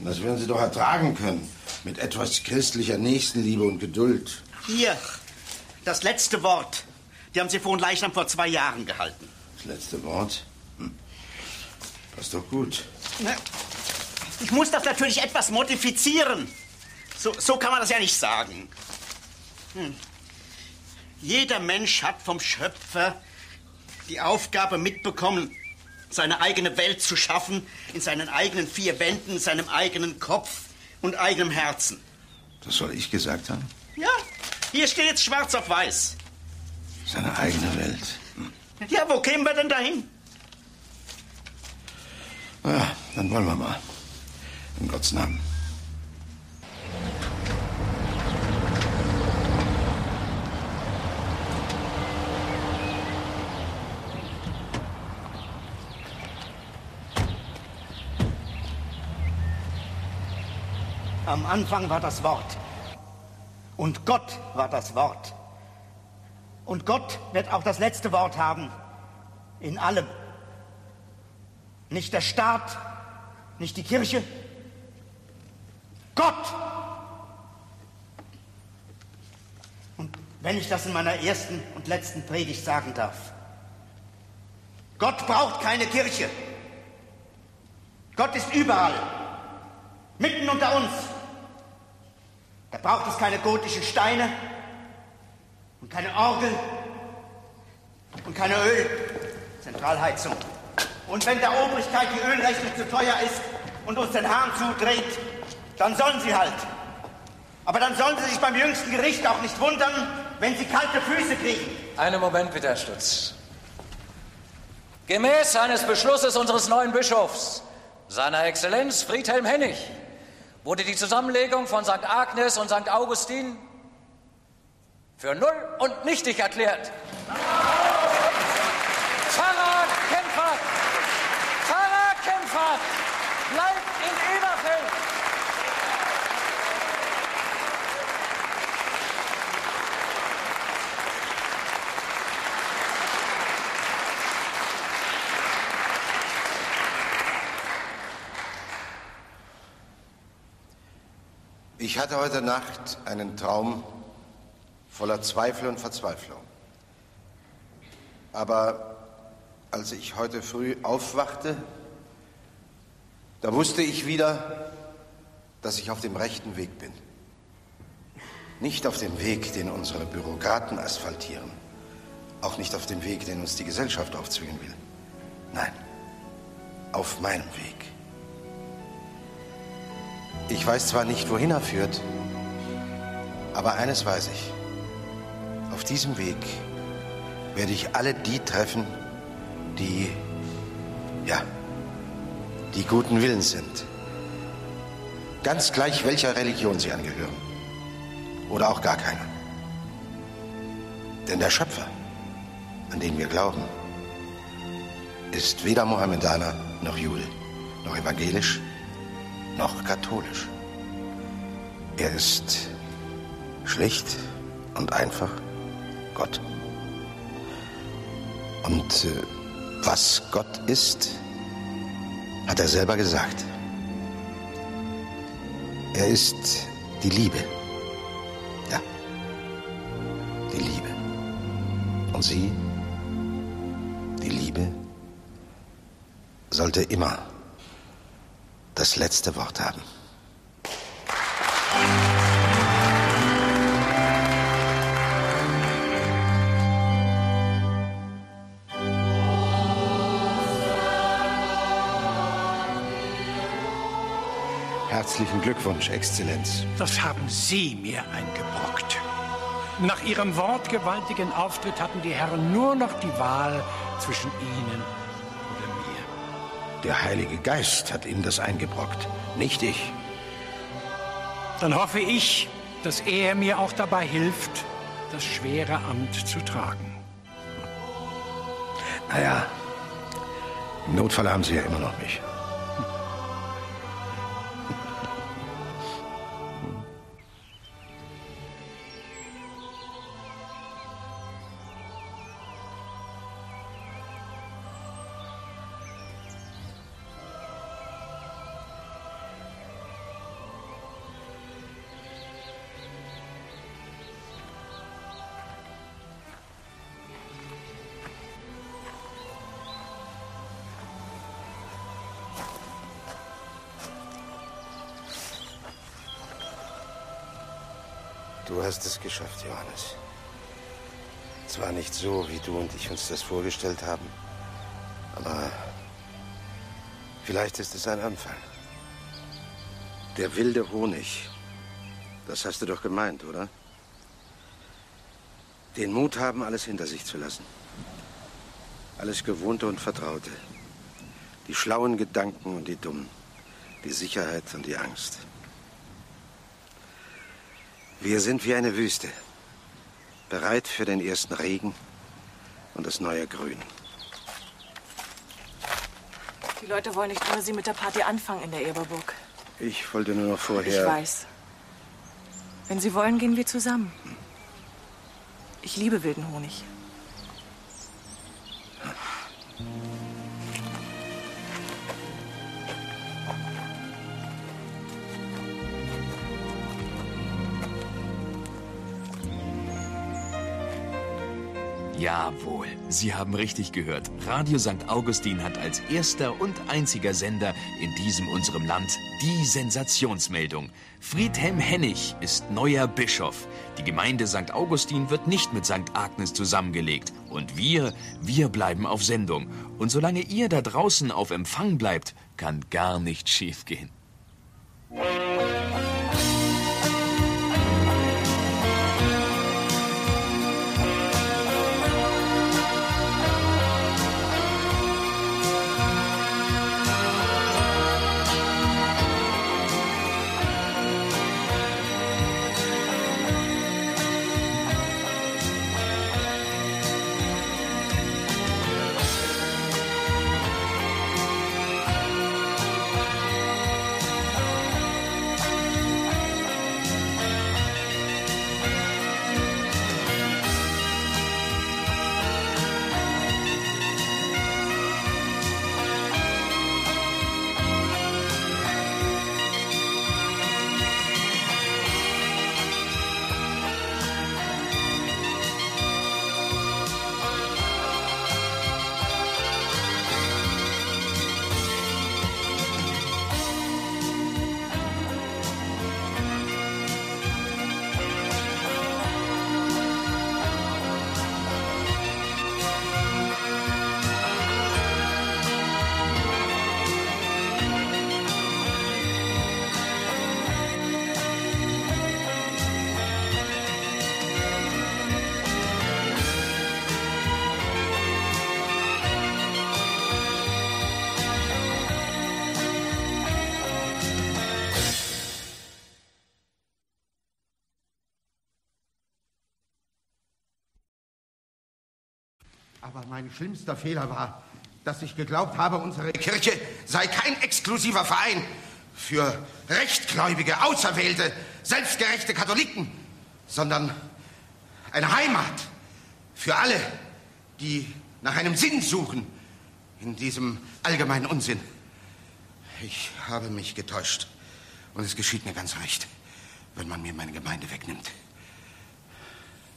Das werden Sie doch ertragen können. Mit etwas christlicher Nächstenliebe und Geduld. Hier, das letzte Wort. Die haben Sie vor Leichnam vor zwei Jahren gehalten. Das letzte Wort? Hm. Passt doch gut. Na, ich muss das natürlich etwas modifizieren. So, so kann man das ja nicht sagen. Hm. Jeder Mensch hat vom Schöpfer die Aufgabe mitbekommen, seine eigene Welt zu schaffen, in seinen eigenen vier Wänden, in seinem eigenen Kopf und eigenem Herzen. Das soll ich gesagt haben? Ja, hier steht jetzt schwarz auf weiß. Seine eigene Welt. Ja, wo kämen wir denn dahin? Na ja, dann wollen wir mal. In Gottes Namen. Am Anfang war das Wort. Und Gott war das Wort. Und Gott wird auch das letzte Wort haben. In allem. Nicht der Staat, nicht die Kirche. Gott! Und wenn ich das in meiner ersten und letzten Predigt sagen darf. Gott braucht keine Kirche. Gott ist überall. Mitten unter uns. Da braucht es keine gotischen Steine und keine Orgel und keine Ölzentralheizung. Und wenn der Obrigkeit die Ölrechnung zu teuer ist und uns den Hahn zudreht, dann sollen sie halt. Aber dann sollen sie sich beim jüngsten Gericht auch nicht wundern, wenn sie kalte Füße kriegen. Einen Moment bitte, Herr Stutz. Gemäß eines Beschlusses unseres neuen Bischofs, seiner Exzellenz Friedhelm Hennig, wurde die Zusammenlegung von St. Agnes und St. Augustin für null und nichtig erklärt. Pfarrer Kempfert! Pfarrer Kempfert! Bleibt in Eberfeld! Ich hatte heute Nacht einen Traum voller Zweifel und Verzweiflung. Aber als ich heute früh aufwachte, da wusste ich wieder, dass ich auf dem rechten Weg bin. Nicht auf dem Weg, den unsere Bürokraten asphaltieren. Auch nicht auf dem Weg, den uns die Gesellschaft aufzwingen will. Nein, auf meinem Weg. Ich weiß zwar nicht, wohin er führt, aber eines weiß ich. Auf diesem Weg werde ich alle die treffen, die, ja, die guten Willens sind. Ganz gleich, welcher Religion sie angehören. Oder auch gar keiner. Denn der Schöpfer, an den wir glauben, ist weder Mohammedaner noch Jude, noch evangelisch, noch katholisch. Er ist schlicht und einfach Gott. Und äh, was Gott ist, hat er selber gesagt. Er ist die Liebe. Ja, die Liebe. Und sie, die Liebe, sollte immer das letzte Wort haben. Herzlichen Glückwunsch, Exzellenz. Das haben Sie mir eingebrockt. Nach Ihrem wortgewaltigen Auftritt hatten die Herren nur noch die Wahl zwischen Ihnen. Der Heilige Geist hat Ihnen das eingebrockt, nicht ich. Dann hoffe ich, dass er mir auch dabei hilft, das schwere Amt zu tragen. Naja, im Notfall haben Sie ja immer noch mich. Du hast es geschafft, Johannes. Zwar nicht so, wie du und ich uns das vorgestellt haben, aber vielleicht ist es ein Anfang. Der wilde Honig, das hast du doch gemeint, oder? Den Mut haben, alles hinter sich zu lassen. Alles Gewohnte und Vertraute. Die schlauen Gedanken und die dummen. Die Sicherheit und die Angst. Wir sind wie eine Wüste. Bereit für den ersten Regen und das neue Grün. Die Leute wollen nicht ohne Sie mit der Party anfangen in der Eberburg. Ich wollte nur noch vorher. Ich weiß. Wenn Sie wollen, gehen wir zusammen. Ich liebe wilden Honig. Jawohl, Sie haben richtig gehört. Radio St. Augustin hat als erster und einziger Sender in diesem unserem Land die Sensationsmeldung. Friedhelm Hennig ist neuer Bischof. Die Gemeinde St. Augustin wird nicht mit St. Agnes zusammengelegt. Und wir, wir bleiben auf Sendung. Und solange ihr da draußen auf Empfang bleibt, kann gar nichts schiefgehen. Mein schlimmster Fehler war, dass ich geglaubt habe, unsere Kirche sei kein exklusiver Verein für rechtgläubige, auserwählte, selbstgerechte Katholiken, sondern eine Heimat für alle, die nach einem Sinn suchen in diesem allgemeinen Unsinn. Ich habe mich getäuscht und es geschieht mir ganz recht, wenn man mir meine Gemeinde wegnimmt.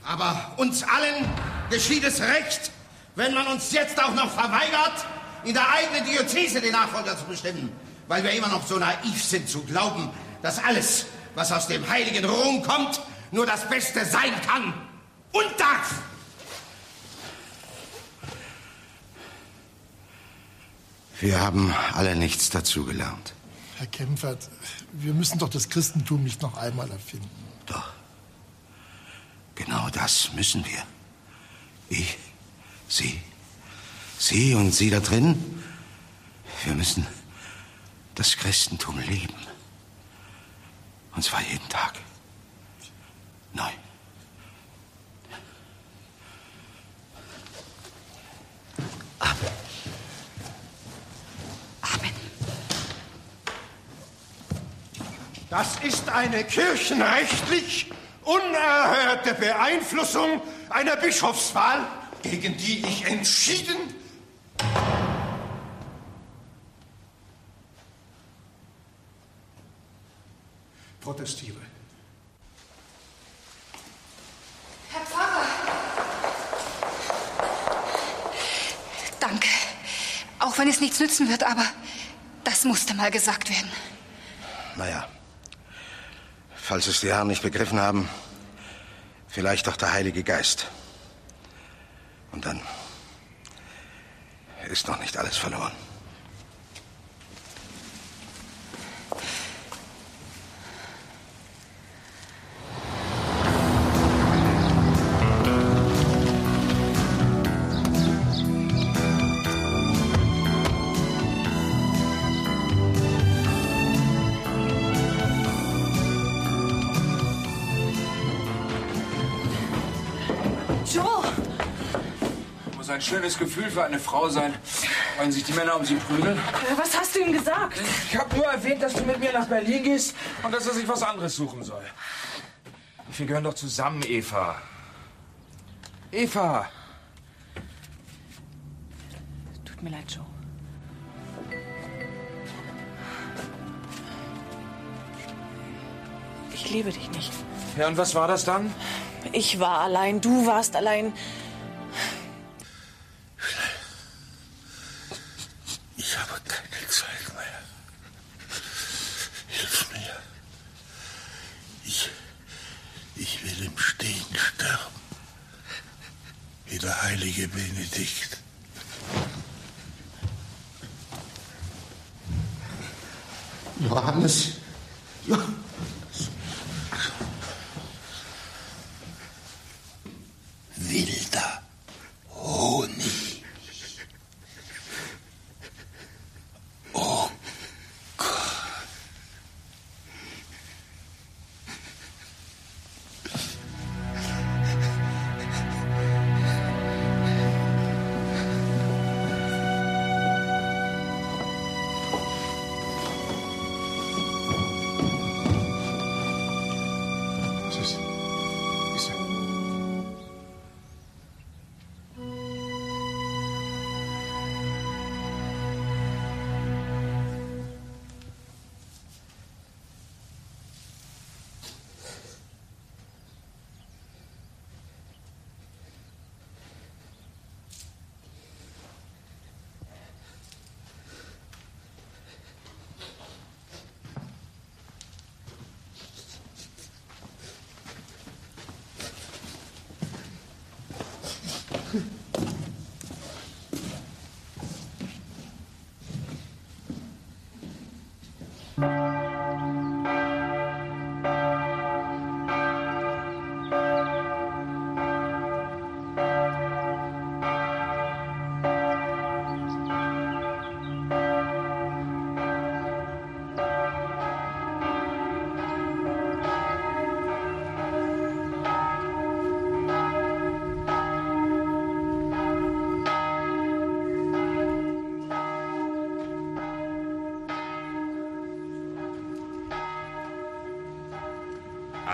Aber uns allen geschieht es recht, wenn man uns jetzt auch noch verweigert, in der eigenen Diözese den Nachfolger zu bestimmen, weil wir immer noch so naiv sind zu glauben, dass alles, was aus dem heiligen Rom kommt, nur das Beste sein kann und darf. Wir haben alle nichts dazugelernt. Herr Kempfert, wir müssen doch das Christentum nicht noch einmal erfinden. Doch. Genau das müssen wir. Ich, Sie, Sie und Sie da drin. Wir müssen das Christentum leben. Und zwar jeden Tag. Neu. Amen. Amen. Das ist eine kirchenrechtlich unerhörte Beeinflussung einer Bischofswahl, gegen die ich entschieden protestiere. Herr Pfarrer. Danke. Auch wenn es nichts nützen wird, aber das musste mal gesagt werden. Naja, falls es die Herren nicht begriffen haben, vielleicht doch der Heilige Geist. Und dann ist noch nicht alles verloren. Ein schönes Gefühl für eine Frau sein, wenn sich die Männer um sie prügeln. Äh, Was hast du ihm gesagt? Ich habe nur erwähnt, dass du mit mir nach Berlin gehst und dass er sich was anderes suchen soll. Wir gehören doch zusammen, Eva. Eva! Tut mir leid, Joe. Ich liebe dich nicht. Ja, und was war das dann? Ich war allein, du warst allein.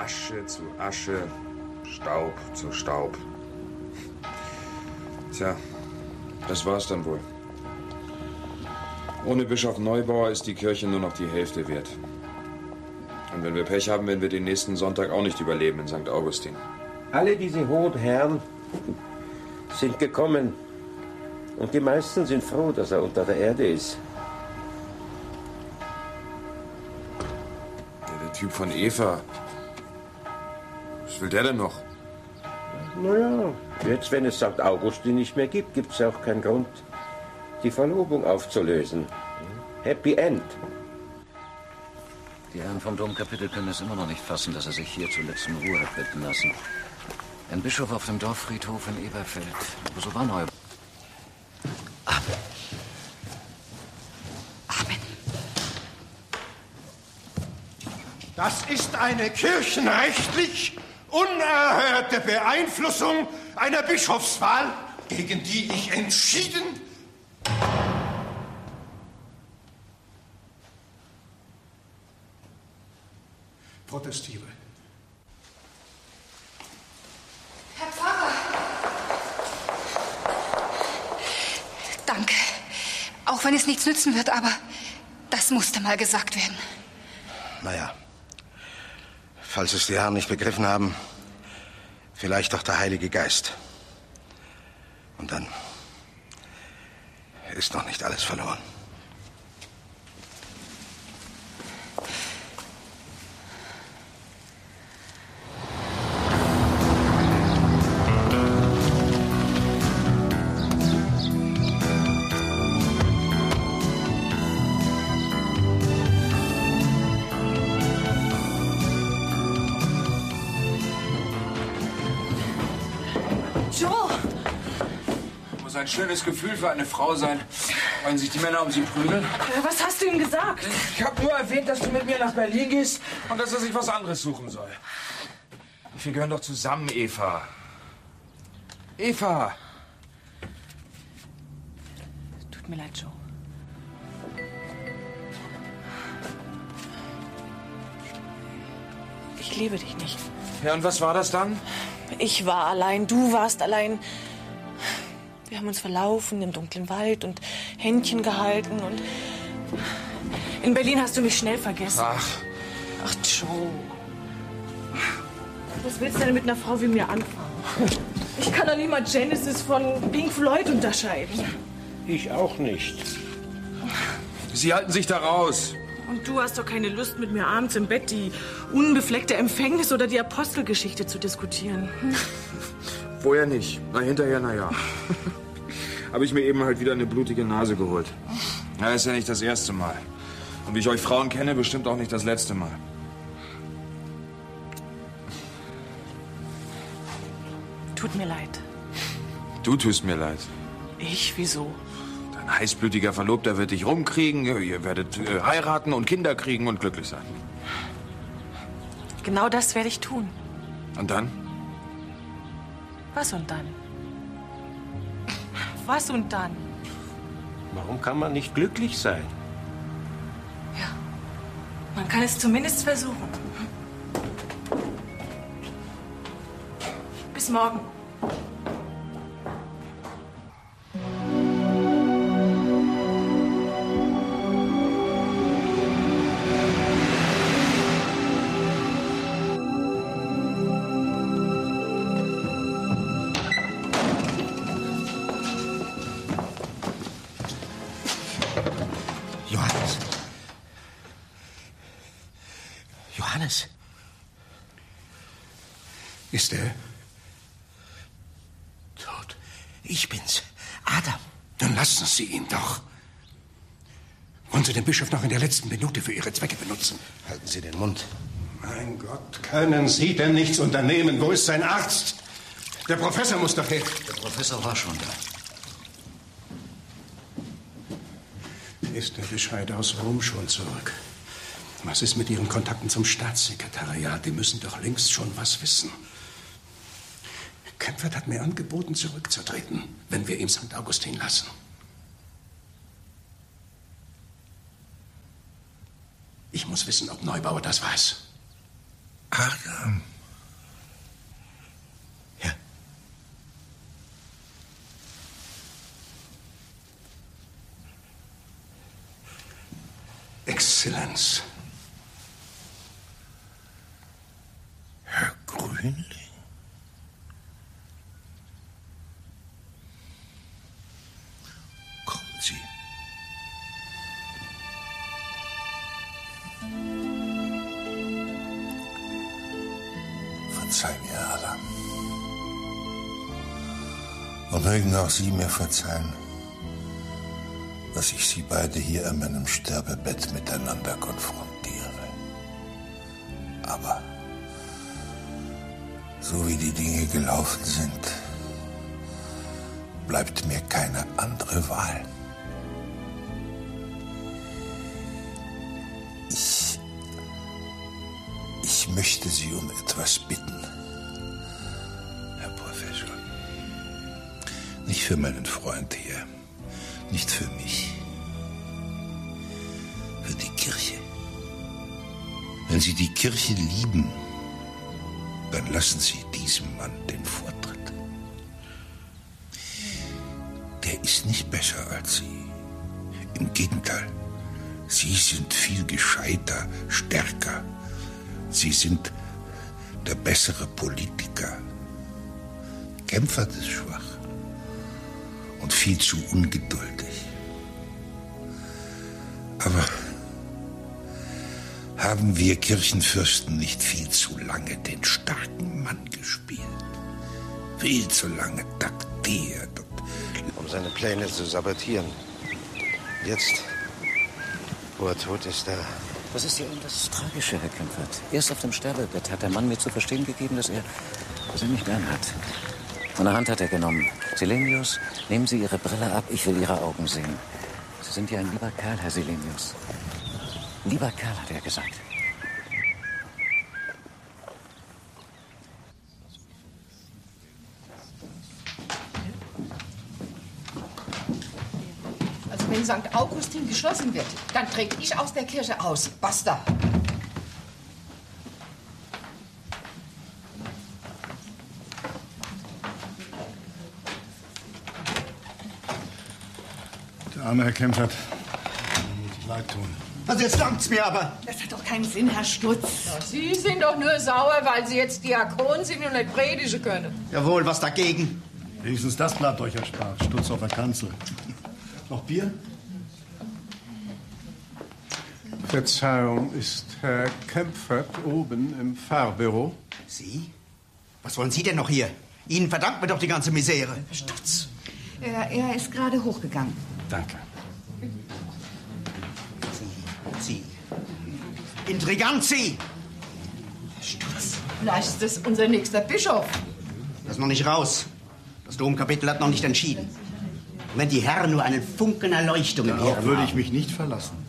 Asche zu Asche, Staub zu Staub. Tja, das war's dann wohl. Ohne Bischof Neubauer ist die Kirche nur noch die Hälfte wert. Und wenn wir Pech haben, werden wir den nächsten Sonntag auch nicht überleben in St. Augustin. Alle diese hohen Herren sind gekommen. Und die meisten sind froh, dass er unter der Erde ist. Ja, der Typ von Eva. Was will der denn noch? Naja, jetzt, wenn es St. Augustin nicht mehr gibt, gibt es auch keinen Grund, die Verlobung aufzulösen. Happy End. Die Herren vom Domkapitel können es immer noch nicht fassen, dass er sich hier zuletzt in Ruhe hat bitten lassen. Ein Bischof auf dem Dorffriedhof in Eberfeld. So war Neubauer. Das ist eine kirchenrechtlich unerhörte Beeinflussung einer Bischofswahl, gegen die ich entschieden protestiere. Herr Pfarrer. Danke. Auch wenn es nichts nützen wird, aber das musste mal gesagt werden. Naja, falls es die Herren nicht begriffen haben, vielleicht doch der Heilige Geist. Und dann ist noch nicht alles verloren. Schönes Gefühl für eine Frau sein, wenn sich die Männer um sie prügeln. Äh, Was hast du ihm gesagt? Ich habe nur erwähnt, dass du mit mir nach Berlin gehst und dass er sich was anderes suchen soll. Wir gehören doch zusammen, Eva. Eva! Tut mir leid, Joe. Ich liebe dich nicht. Ja, und was war das dann? Ich war allein, du warst allein. Wir haben uns verlaufen im dunklen Wald und Händchen gehalten und. In Berlin hast du mich schnell vergessen. Ach, Ach, Joe. Was willst du denn mit einer Frau wie mir anfangen? Ich kann doch nicht mal Genesis von Pink Floyd unterscheiden. Ich auch nicht. Sie halten sich da raus. Und du hast doch keine Lust, mit mir abends im Bett die unbefleckte Empfängnis oder die Apostelgeschichte zu diskutieren. Hm? Vorher nicht. Na, hinterher, na ja. Habe ich mir eben halt wieder eine blutige Nase geholt. Ja, ist ja nicht das erste Mal. Und wie ich euch Frauen kenne, bestimmt auch nicht das letzte Mal. Tut mir leid. Du tust mir leid. Ich? Wieso? Dein heißblütiger Verlobter wird dich rumkriegen, ihr werdet äh, heiraten und Kinder kriegen und glücklich sein. Genau das werde ich tun. Und dann? Was und dann? Was und dann? Warum kann man nicht glücklich sein? Man kann es zumindest versuchen. Bis morgen. Den Bischof noch in der letzten Minute für Ihre Zwecke benutzen? Halten Sie den Mund. Mein Gott, können Sie denn nichts unternehmen? Wo ist sein Arzt? Der Professor muss doch her. Der Professor war schon da. Ist der Bescheid aus Rom schon zurück? Was ist mit Ihren Kontakten zum Staatssekretariat? Die müssen doch längst schon was wissen. Kempfert hat mir angeboten, zurückzutreten, wenn wir ihm St. Augustin lassen. Muss wissen, ob Neubauer das weiß. Adam. Exzellenz. Herr Grünling. Mögen auch Sie mir verzeihen, dass ich Sie beide hier an meinem Sterbebett miteinander konfrontiere. Aber so wie die Dinge gelaufen sind, bleibt mir keine andere Wahl. Ich. Ich möchte Sie um etwas bitten, für meinen Freund hier, nicht für mich, für die Kirche. Wenn Sie die Kirche lieben, dann lassen Sie diesem Mann den Vortritt. Der ist nicht besser als Sie. Im Gegenteil, Sie sind viel gescheiter, stärker. Sie sind der bessere Politiker. Kämpfer ist schwach und viel zu ungeduldig. Aber haben wir Kirchenfürsten nicht viel zu lange den starken Mann gespielt? Viel zu lange taktiert und Um seine Pläne zu sabotieren. Jetzt, wo er tot ist, da. Das ist ja eben das Tragische, Herr Kempfert. Erst auf dem Sterbebett hat der Mann mir zu verstehen gegeben, dass er, dass er mich gern hat. Der Hand hat er genommen. Silenius, nehmen Sie Ihre Brille ab, ich will Ihre Augen sehen. Sie sind ja ein lieber Kerl, Herr Silenius. Lieber Kerl, hat er gesagt. Also wenn St. Augustin geschlossen wird, dann trete ich aus der Kirche aus. Basta. Arme Herr Kempfert. Mir leid tun. Also jetzt langt's mir aber. Das hat doch keinen Sinn, Herr Stutz. Ja, Sie sind doch nur sauer, weil Sie jetzt Diakon sind und nicht predigen können. Jawohl, was dagegen? Wenigstens das bleibt euch erspart. Stutz auf der Kanzel. Noch Bier? Verzeihung, ist Herr Kempfert oben im Fahrbüro? Sie? Was wollen Sie denn noch hier? Ihnen verdankt mir doch die ganze Misere. Stutz. Er, er ist gerade hochgegangen. Danke. Sie. Intrigant, Sie! Stutz. Vielleicht ist das unser nächster Bischof. Das ist noch nicht raus. Das Domkapitel hat noch nicht entschieden. Und wenn die Herren nur einen Funken Erleuchtung im Darauf Hirn würde ich mich nicht verlassen.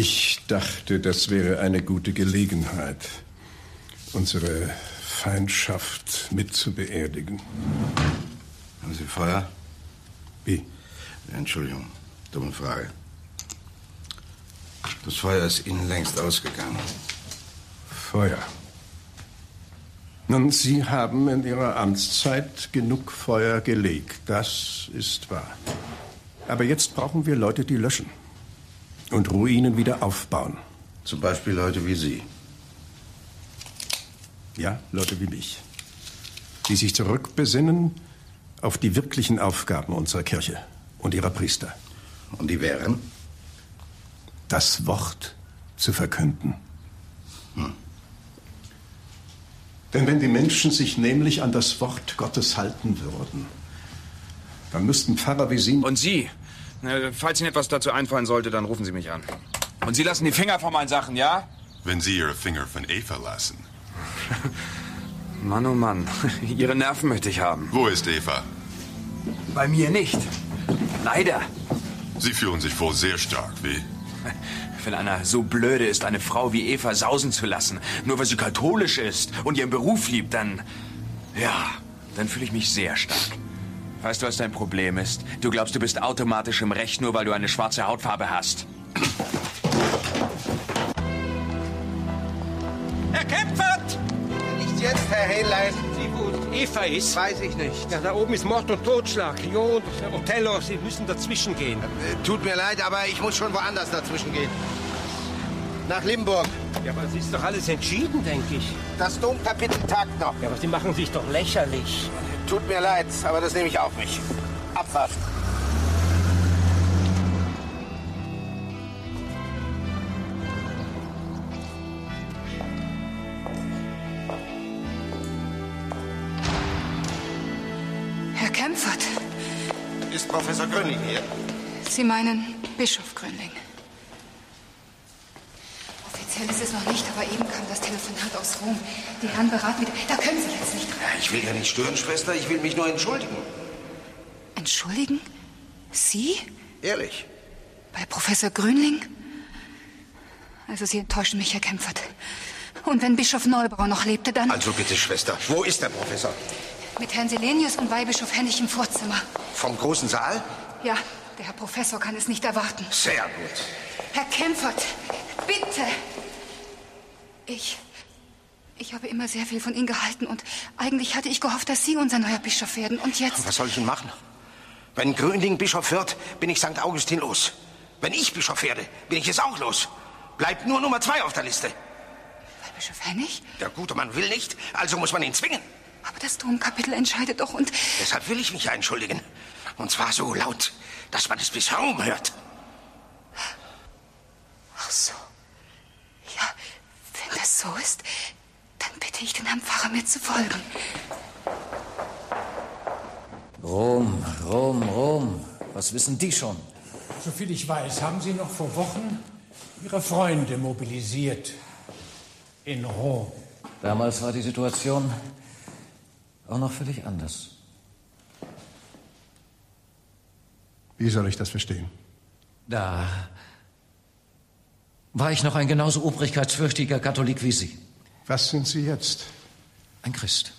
Ich dachte, das wäre eine gute Gelegenheit, unsere Feindschaft mit zu beerdigen. Haben Sie Feuer? Wie? Entschuldigung, dumme Frage. Das Feuer ist Ihnen längst ausgegangen. Feuer. Nun, Sie haben in Ihrer Amtszeit genug Feuer gelegt, das ist wahr. Aber jetzt brauchen wir Leute, die löschen und Ruinen wieder aufbauen. Zum Beispiel Leute wie Sie. Ja, Leute wie mich. Die sich zurückbesinnen auf die wirklichen Aufgaben unserer Kirche und ihrer Priester. Und die wären? Das Wort zu verkünden. Hm. Denn wenn die Menschen sich nämlich an das Wort Gottes halten würden, dann müssten Pfarrer wie Sie... Und Sie? Na, falls Ihnen etwas dazu einfallen sollte, dann rufen Sie mich an. Und Sie lassen die Finger von meinen Sachen, ja? Wenn Sie Ihre Finger von Eva lassen. Mann, oh Mann. Ihre Nerven möchte ich haben. Wo ist Eva? Bei mir nicht. Leider. Sie fühlen sich wohl sehr stark, wie? Wenn einer so blöde ist, eine Frau wie Eva sausen zu lassen, nur weil sie katholisch ist und ihren Beruf liebt, dann. Ja, dann fühle ich mich sehr stark. Weißt du, was dein Problem ist? Du glaubst, du bist automatisch im Recht, nur weil du eine schwarze Hautfarbe hast. Herr Kempfert! Nicht jetzt, Herr Hähnlein. Sie, wo Eva ist? Weiß ich nicht. Ja, da oben ist Mord und Totschlag. Jo, Othello, Sie müssen dazwischen gehen. Äh, Tut mir leid, aber ich muss schon woanders dazwischen gehen. Nach Limburg. Ja, aber es ist doch alles entschieden, denke ich. Das Domkapitel tagt noch. Ja, aber Sie machen sich doch lächerlich. Tut mir leid, aber das nehme ich auf mich. Abwarten. Professor Gröning hier? Sie meinen Bischof Grünling. Offiziell ist es noch nicht, aber eben kam das Telefonat aus Rom. Die Herren beraten wieder. Da können Sie jetzt nicht. Ja, ich will ja nicht stören, Schwester. Ich will mich nur entschuldigen. Entschuldigen? Sie? Ehrlich. Bei Professor Grünling? Also Sie enttäuschen mich, Herr Kempfert. Und wenn Bischof Neubauer noch lebte, dann Also bitte, Schwester. Wo ist der Professor? mit Herrn Selenius und Weihbischof Hennig im Vorzimmer. Vom großen Saal? Ja, der Herr Professor kann es nicht erwarten. Sehr gut. Herr Kempfert, bitte! Ich. Ich habe immer sehr viel von Ihnen gehalten und eigentlich hatte ich gehofft, dass Sie unser neuer Bischof werden. Und jetzt. Was soll ich denn machen? Wenn Gröning Bischof wird, bin ich St. Augustin los. Wenn ich Bischof werde, bin ich es auch los. Bleibt nur Nummer zwei auf der Liste. Weihbischof Hennig? Der gute Mann will nicht, also muss man ihn zwingen. Aber das Domkapitel entscheidet doch und. Deshalb will ich mich ja entschuldigen. Und zwar so laut, dass man es bis Rom hört. Ach so. Ja, wenn das so ist, dann bitte ich den Herrn Pfarrer, mir zu folgen. Rom, Rom, Rom. Was wissen die schon? Soviel ich weiß, haben Sie noch vor Wochen Ihre Freunde mobilisiert. In Rom. Damals war die Situation auch noch völlig anders. Wie soll ich das verstehen? Da war ich noch ein genauso obrigkeitsfürchtiger Katholik wie Sie. Was sind Sie jetzt? Ein Christ.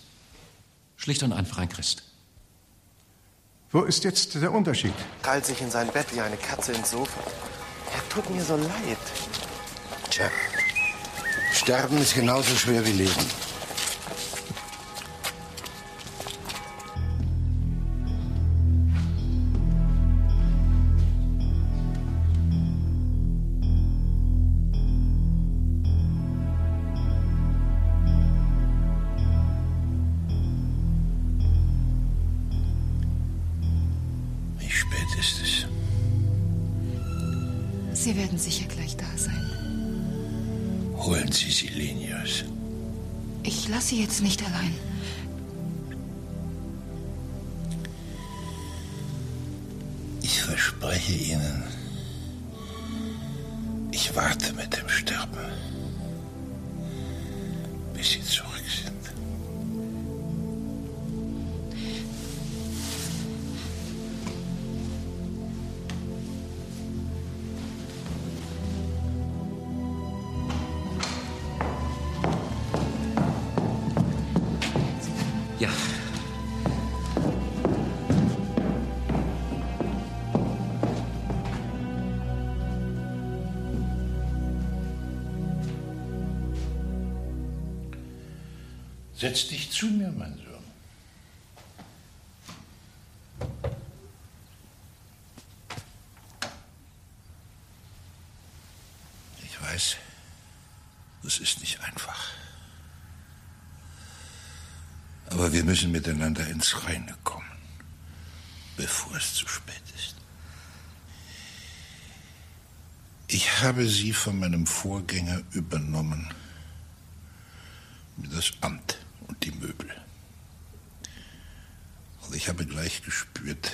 Schlicht und einfach ein Christ. Wo ist jetzt der Unterschied? Krallt sich in sein Bett wie eine Katze ins Sofa. Er tut mir so leid. Tja, Sterben ist genauso schwer wie Leben. Setz dich zu mir, mein Sohn. Ich weiß, das ist nicht einfach. Aber wir müssen miteinander ins Reine kommen, bevor es zu spät ist. Ich habe Sie von meinem Vorgänger übernommen, das Amt und die Möbel. Und ich habe gleich gespürt,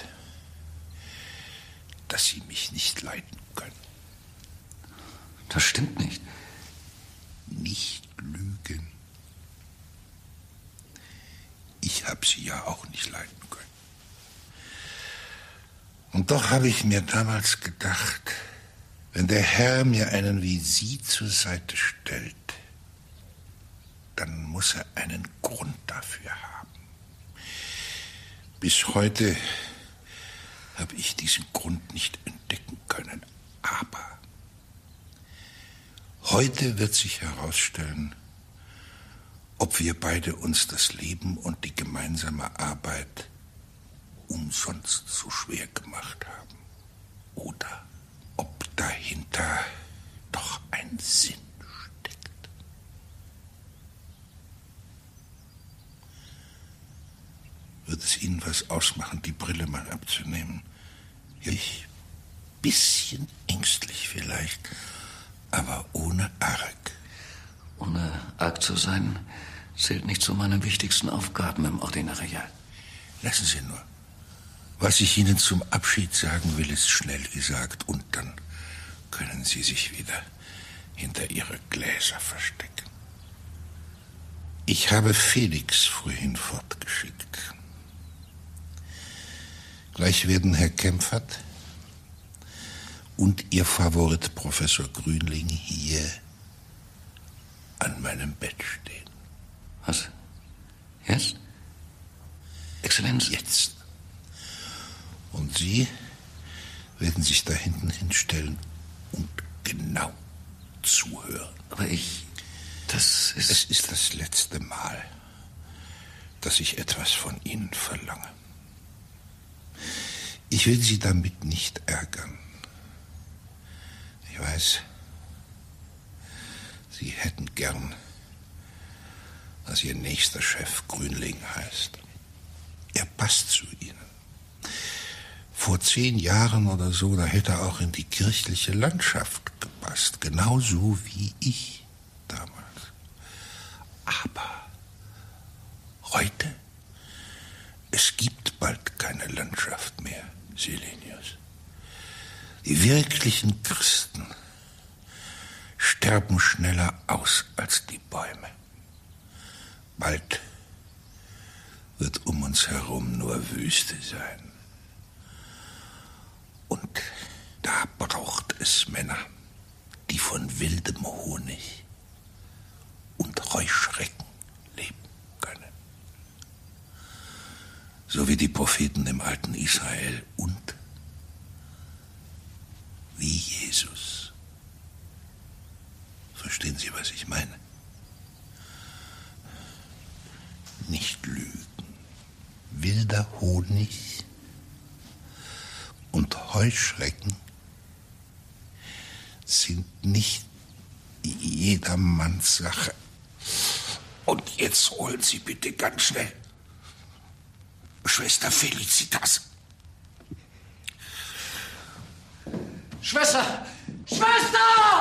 dass Sie mich nicht leiden können. Das stimmt nicht. Nicht lügen. Ich habe sie ja auch nicht leiden können. Und doch habe ich mir damals gedacht, wenn der Herr mir einen wie Sie zur Seite stellt, dann muss er einen Grund dafür haben. Bis heute habe ich diesen Grund nicht entdecken können. Aber heute wird sich herausstellen, ob wir beide uns das Leben und die gemeinsame Arbeit umsonst so schwer gemacht haben. Oder ob dahinter doch ein Sinn steckt. Wird es Ihnen was ausmachen, die Brille mal abzunehmen? Ich bisschen ängstlich vielleicht, aber ohne arg. Ohne arg zu sein, zählt nicht zu meinen wichtigsten Aufgaben im Ordinariat. Lassen Sie nur. Was ich Ihnen zum Abschied sagen will, ist schnell gesagt und dann können Sie sich wieder hinter Ihre Gläser verstecken. Ich habe Felix vorhin fortgeschickt. Gleich werden Herr Kempfert und Ihr Favorit Professor Grünling hier an meinem Bett stehen. Was? Jetzt? Exzellenz? Jetzt. Und Sie werden sich da hinten hinstellen und genau zuhören. Aber ich. Das ist. Es ist das letzte Mal, dass ich etwas von Ihnen verlange. Ich will Sie damit nicht ärgern. Ich weiß, Sie hätten gern, dass Ihr nächster Chef Grünling heißt. Er passt zu Ihnen. Vor zehn Jahren oder so, da hätte er auch in die kirchliche Landschaft gepasst, genauso wie ich damals. Aber heute, es gibt bald keine Landschaft mehr, Silenius. Die wirklichen Christen sterben schneller aus als die Bäume. Bald wird um uns herum nur Wüste sein. Und da braucht es Männer, die von wildem Honig und Heuschrecken leben können. So wie die Propheten im alten Israel und wie Jesus. Verstehen Sie, was ich meine? Nicht lügen. Wilder Honig Heuschrecken sind nicht jedermanns Sache. Und jetzt holen Sie bitte ganz schnell Schwester Felicitas. Schwester! Schwester!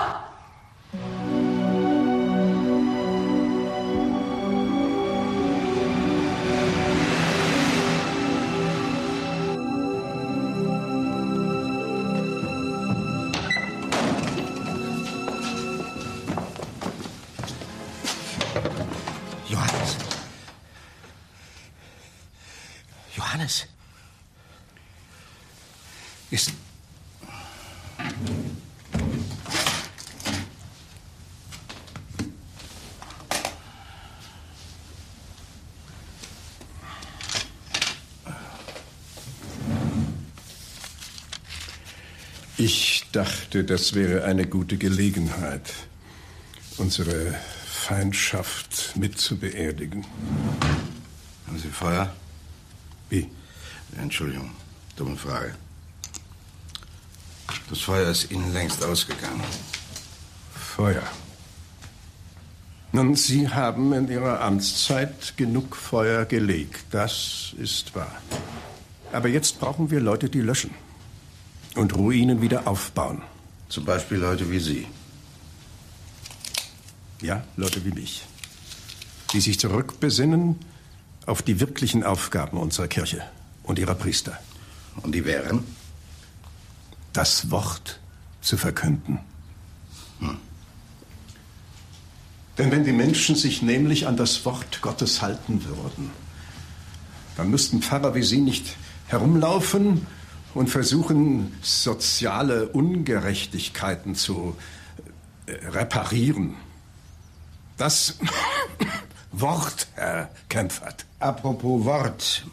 Dachte, das wäre eine gute Gelegenheit, unsere Feindschaft mit zu beerdigen. Haben Sie Feuer? Wie? Entschuldigung, dumme Frage. Das Feuer ist Ihnen längst ausgegangen. Feuer. Nun, Sie haben in Ihrer Amtszeit genug Feuer gelegt, das ist wahr. Aber jetzt brauchen wir Leute, die löschen und Ruinen wieder aufbauen. Zum Beispiel Leute wie Sie. Ja, Leute wie mich. Die sich zurückbesinnen auf die wirklichen Aufgaben unserer Kirche und ihrer Priester. Und die wären? Das Wort zu verkünden. Hm. Denn wenn die Menschen sich nämlich an das Wort Gottes halten würden, Dann müssten Pfarrer wie Sie nicht herumlaufen und versuchen, soziale Ungerechtigkeiten zu äh, reparieren. Das Wort, Herr Kempfert. Apropos Wort.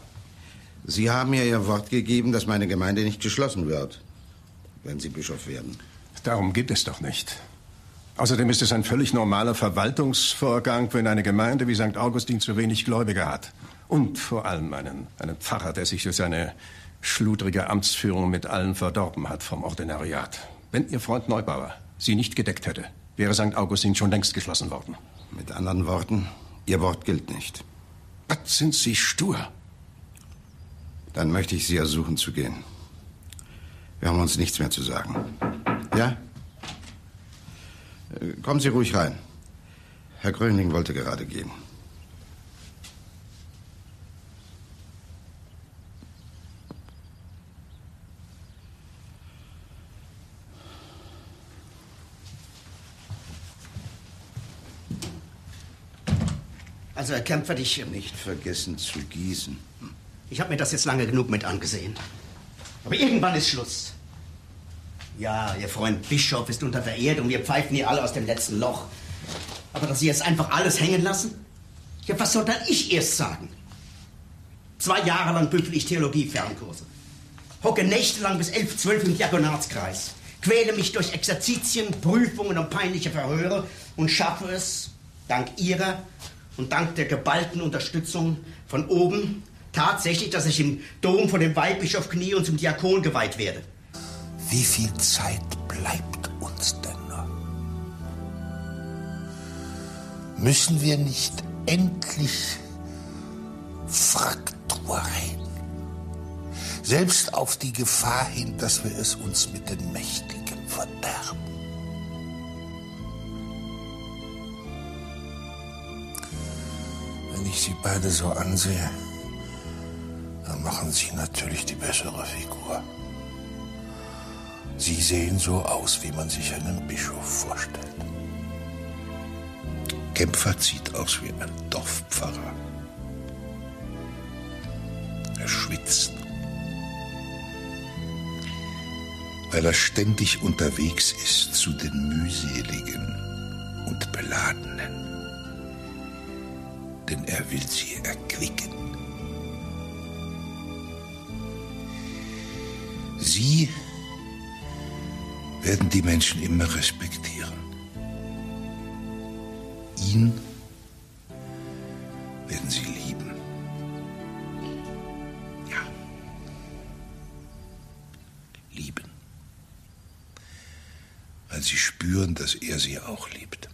Sie haben mir Ihr Wort gegeben, dass meine Gemeinde nicht geschlossen wird, wenn Sie Bischof werden. Darum geht es doch nicht. Außerdem ist es ein völlig normaler Verwaltungsvorgang, wenn eine Gemeinde wie St. Augustin zu wenig Gläubige hat. Und vor allem einen, einen Pfarrer, der sich durch seine schludrige Amtsführung mit allen verdorben hat vom Ordinariat. Wenn Ihr Freund Neubauer Sie nicht gedeckt hätte, wäre St. Augustin schon längst geschlossen worden. Mit anderen Worten, Ihr Wort gilt nicht. Was sind Sie stur? Dann möchte ich Sie ersuchen zu gehen. Wir haben uns nichts mehr zu sagen. Ja? Äh, Kommen Sie ruhig rein. Herr Gröning wollte gerade gehen. Also, Herr Kempfert, ich... Nicht vergessen zu gießen. Ich habe mir das jetzt lange genug mit angesehen. Aber irgendwann ist Schluss. Ja, Ihr Freund Bischof ist unter Verehrung. Wir pfeifen hier alle aus dem letzten Loch. Aber dass Sie jetzt einfach alles hängen lassen? Ja, was soll dann ich erst sagen? Zwei Jahre lang büffel ich Theologie-Fernkurse. Hocke nächtelang bis elf, zwölf im Diakonatskreis. Quäle mich durch Exerzitien, Prüfungen und peinliche Verhöre und schaffe es, dank Ihrer und dank der geballten Unterstützung von oben, tatsächlich, dass ich im Dom vor dem Weihbischof knie und zum Diakon geweiht werde. Wie viel Zeit bleibt uns denn noch? Müssen wir nicht endlich Fraktur reden? Selbst auf die Gefahr hin, dass wir es uns mit den Mächtigen verderben. Wenn ich Sie beide so ansehe, dann machen Sie natürlich die bessere Figur. Sie sehen so aus, wie man sich einen Bischof vorstellt. Kempfert sieht aus wie ein Dorfpfarrer. Er schwitzt, weil er ständig unterwegs ist zu den mühseligen und beladenen. Denn er will sie erquicken. Sie werden die Menschen immer respektieren. Ihn werden sie lieben. Ja. Lieben. Weil sie spüren, dass er sie auch liebt.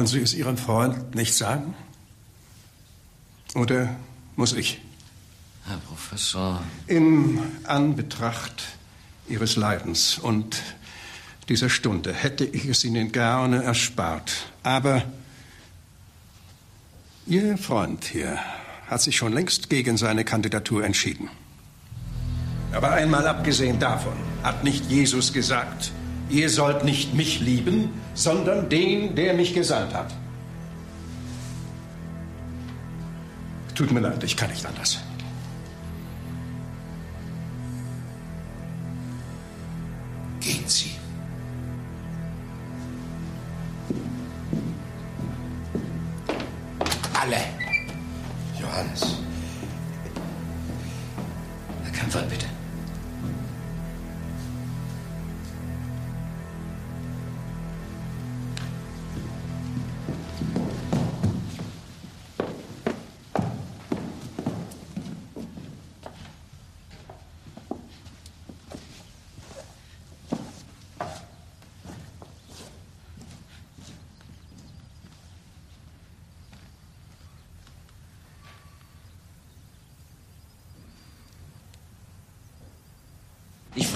Wollen Sie es Ihrem Freund nicht sagen? Oder muss ich? Herr Professor. In Anbetracht Ihres Leidens und dieser Stunde hätte ich es Ihnen gerne erspart. Aber Ihr Freund hier hat sich schon längst gegen seine Kandidatur entschieden. Aber einmal abgesehen davon hat nicht Jesus gesagt, ihr sollt nicht mich lieben, sondern den, der mich gesandt hat. Tut mir leid, ich kann nicht anders.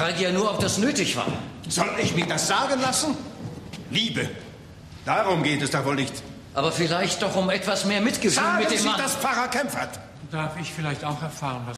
Frage ja nur, ob das nötig war. Soll ich mir das sagen lassen? Liebe. Darum geht es doch wohl nicht. Aber vielleicht doch um etwas mehr Mitgefühl Sagen mit dem Sie Mann. das, Pfarrer Kempfert. Darf ich vielleicht auch erfahren, was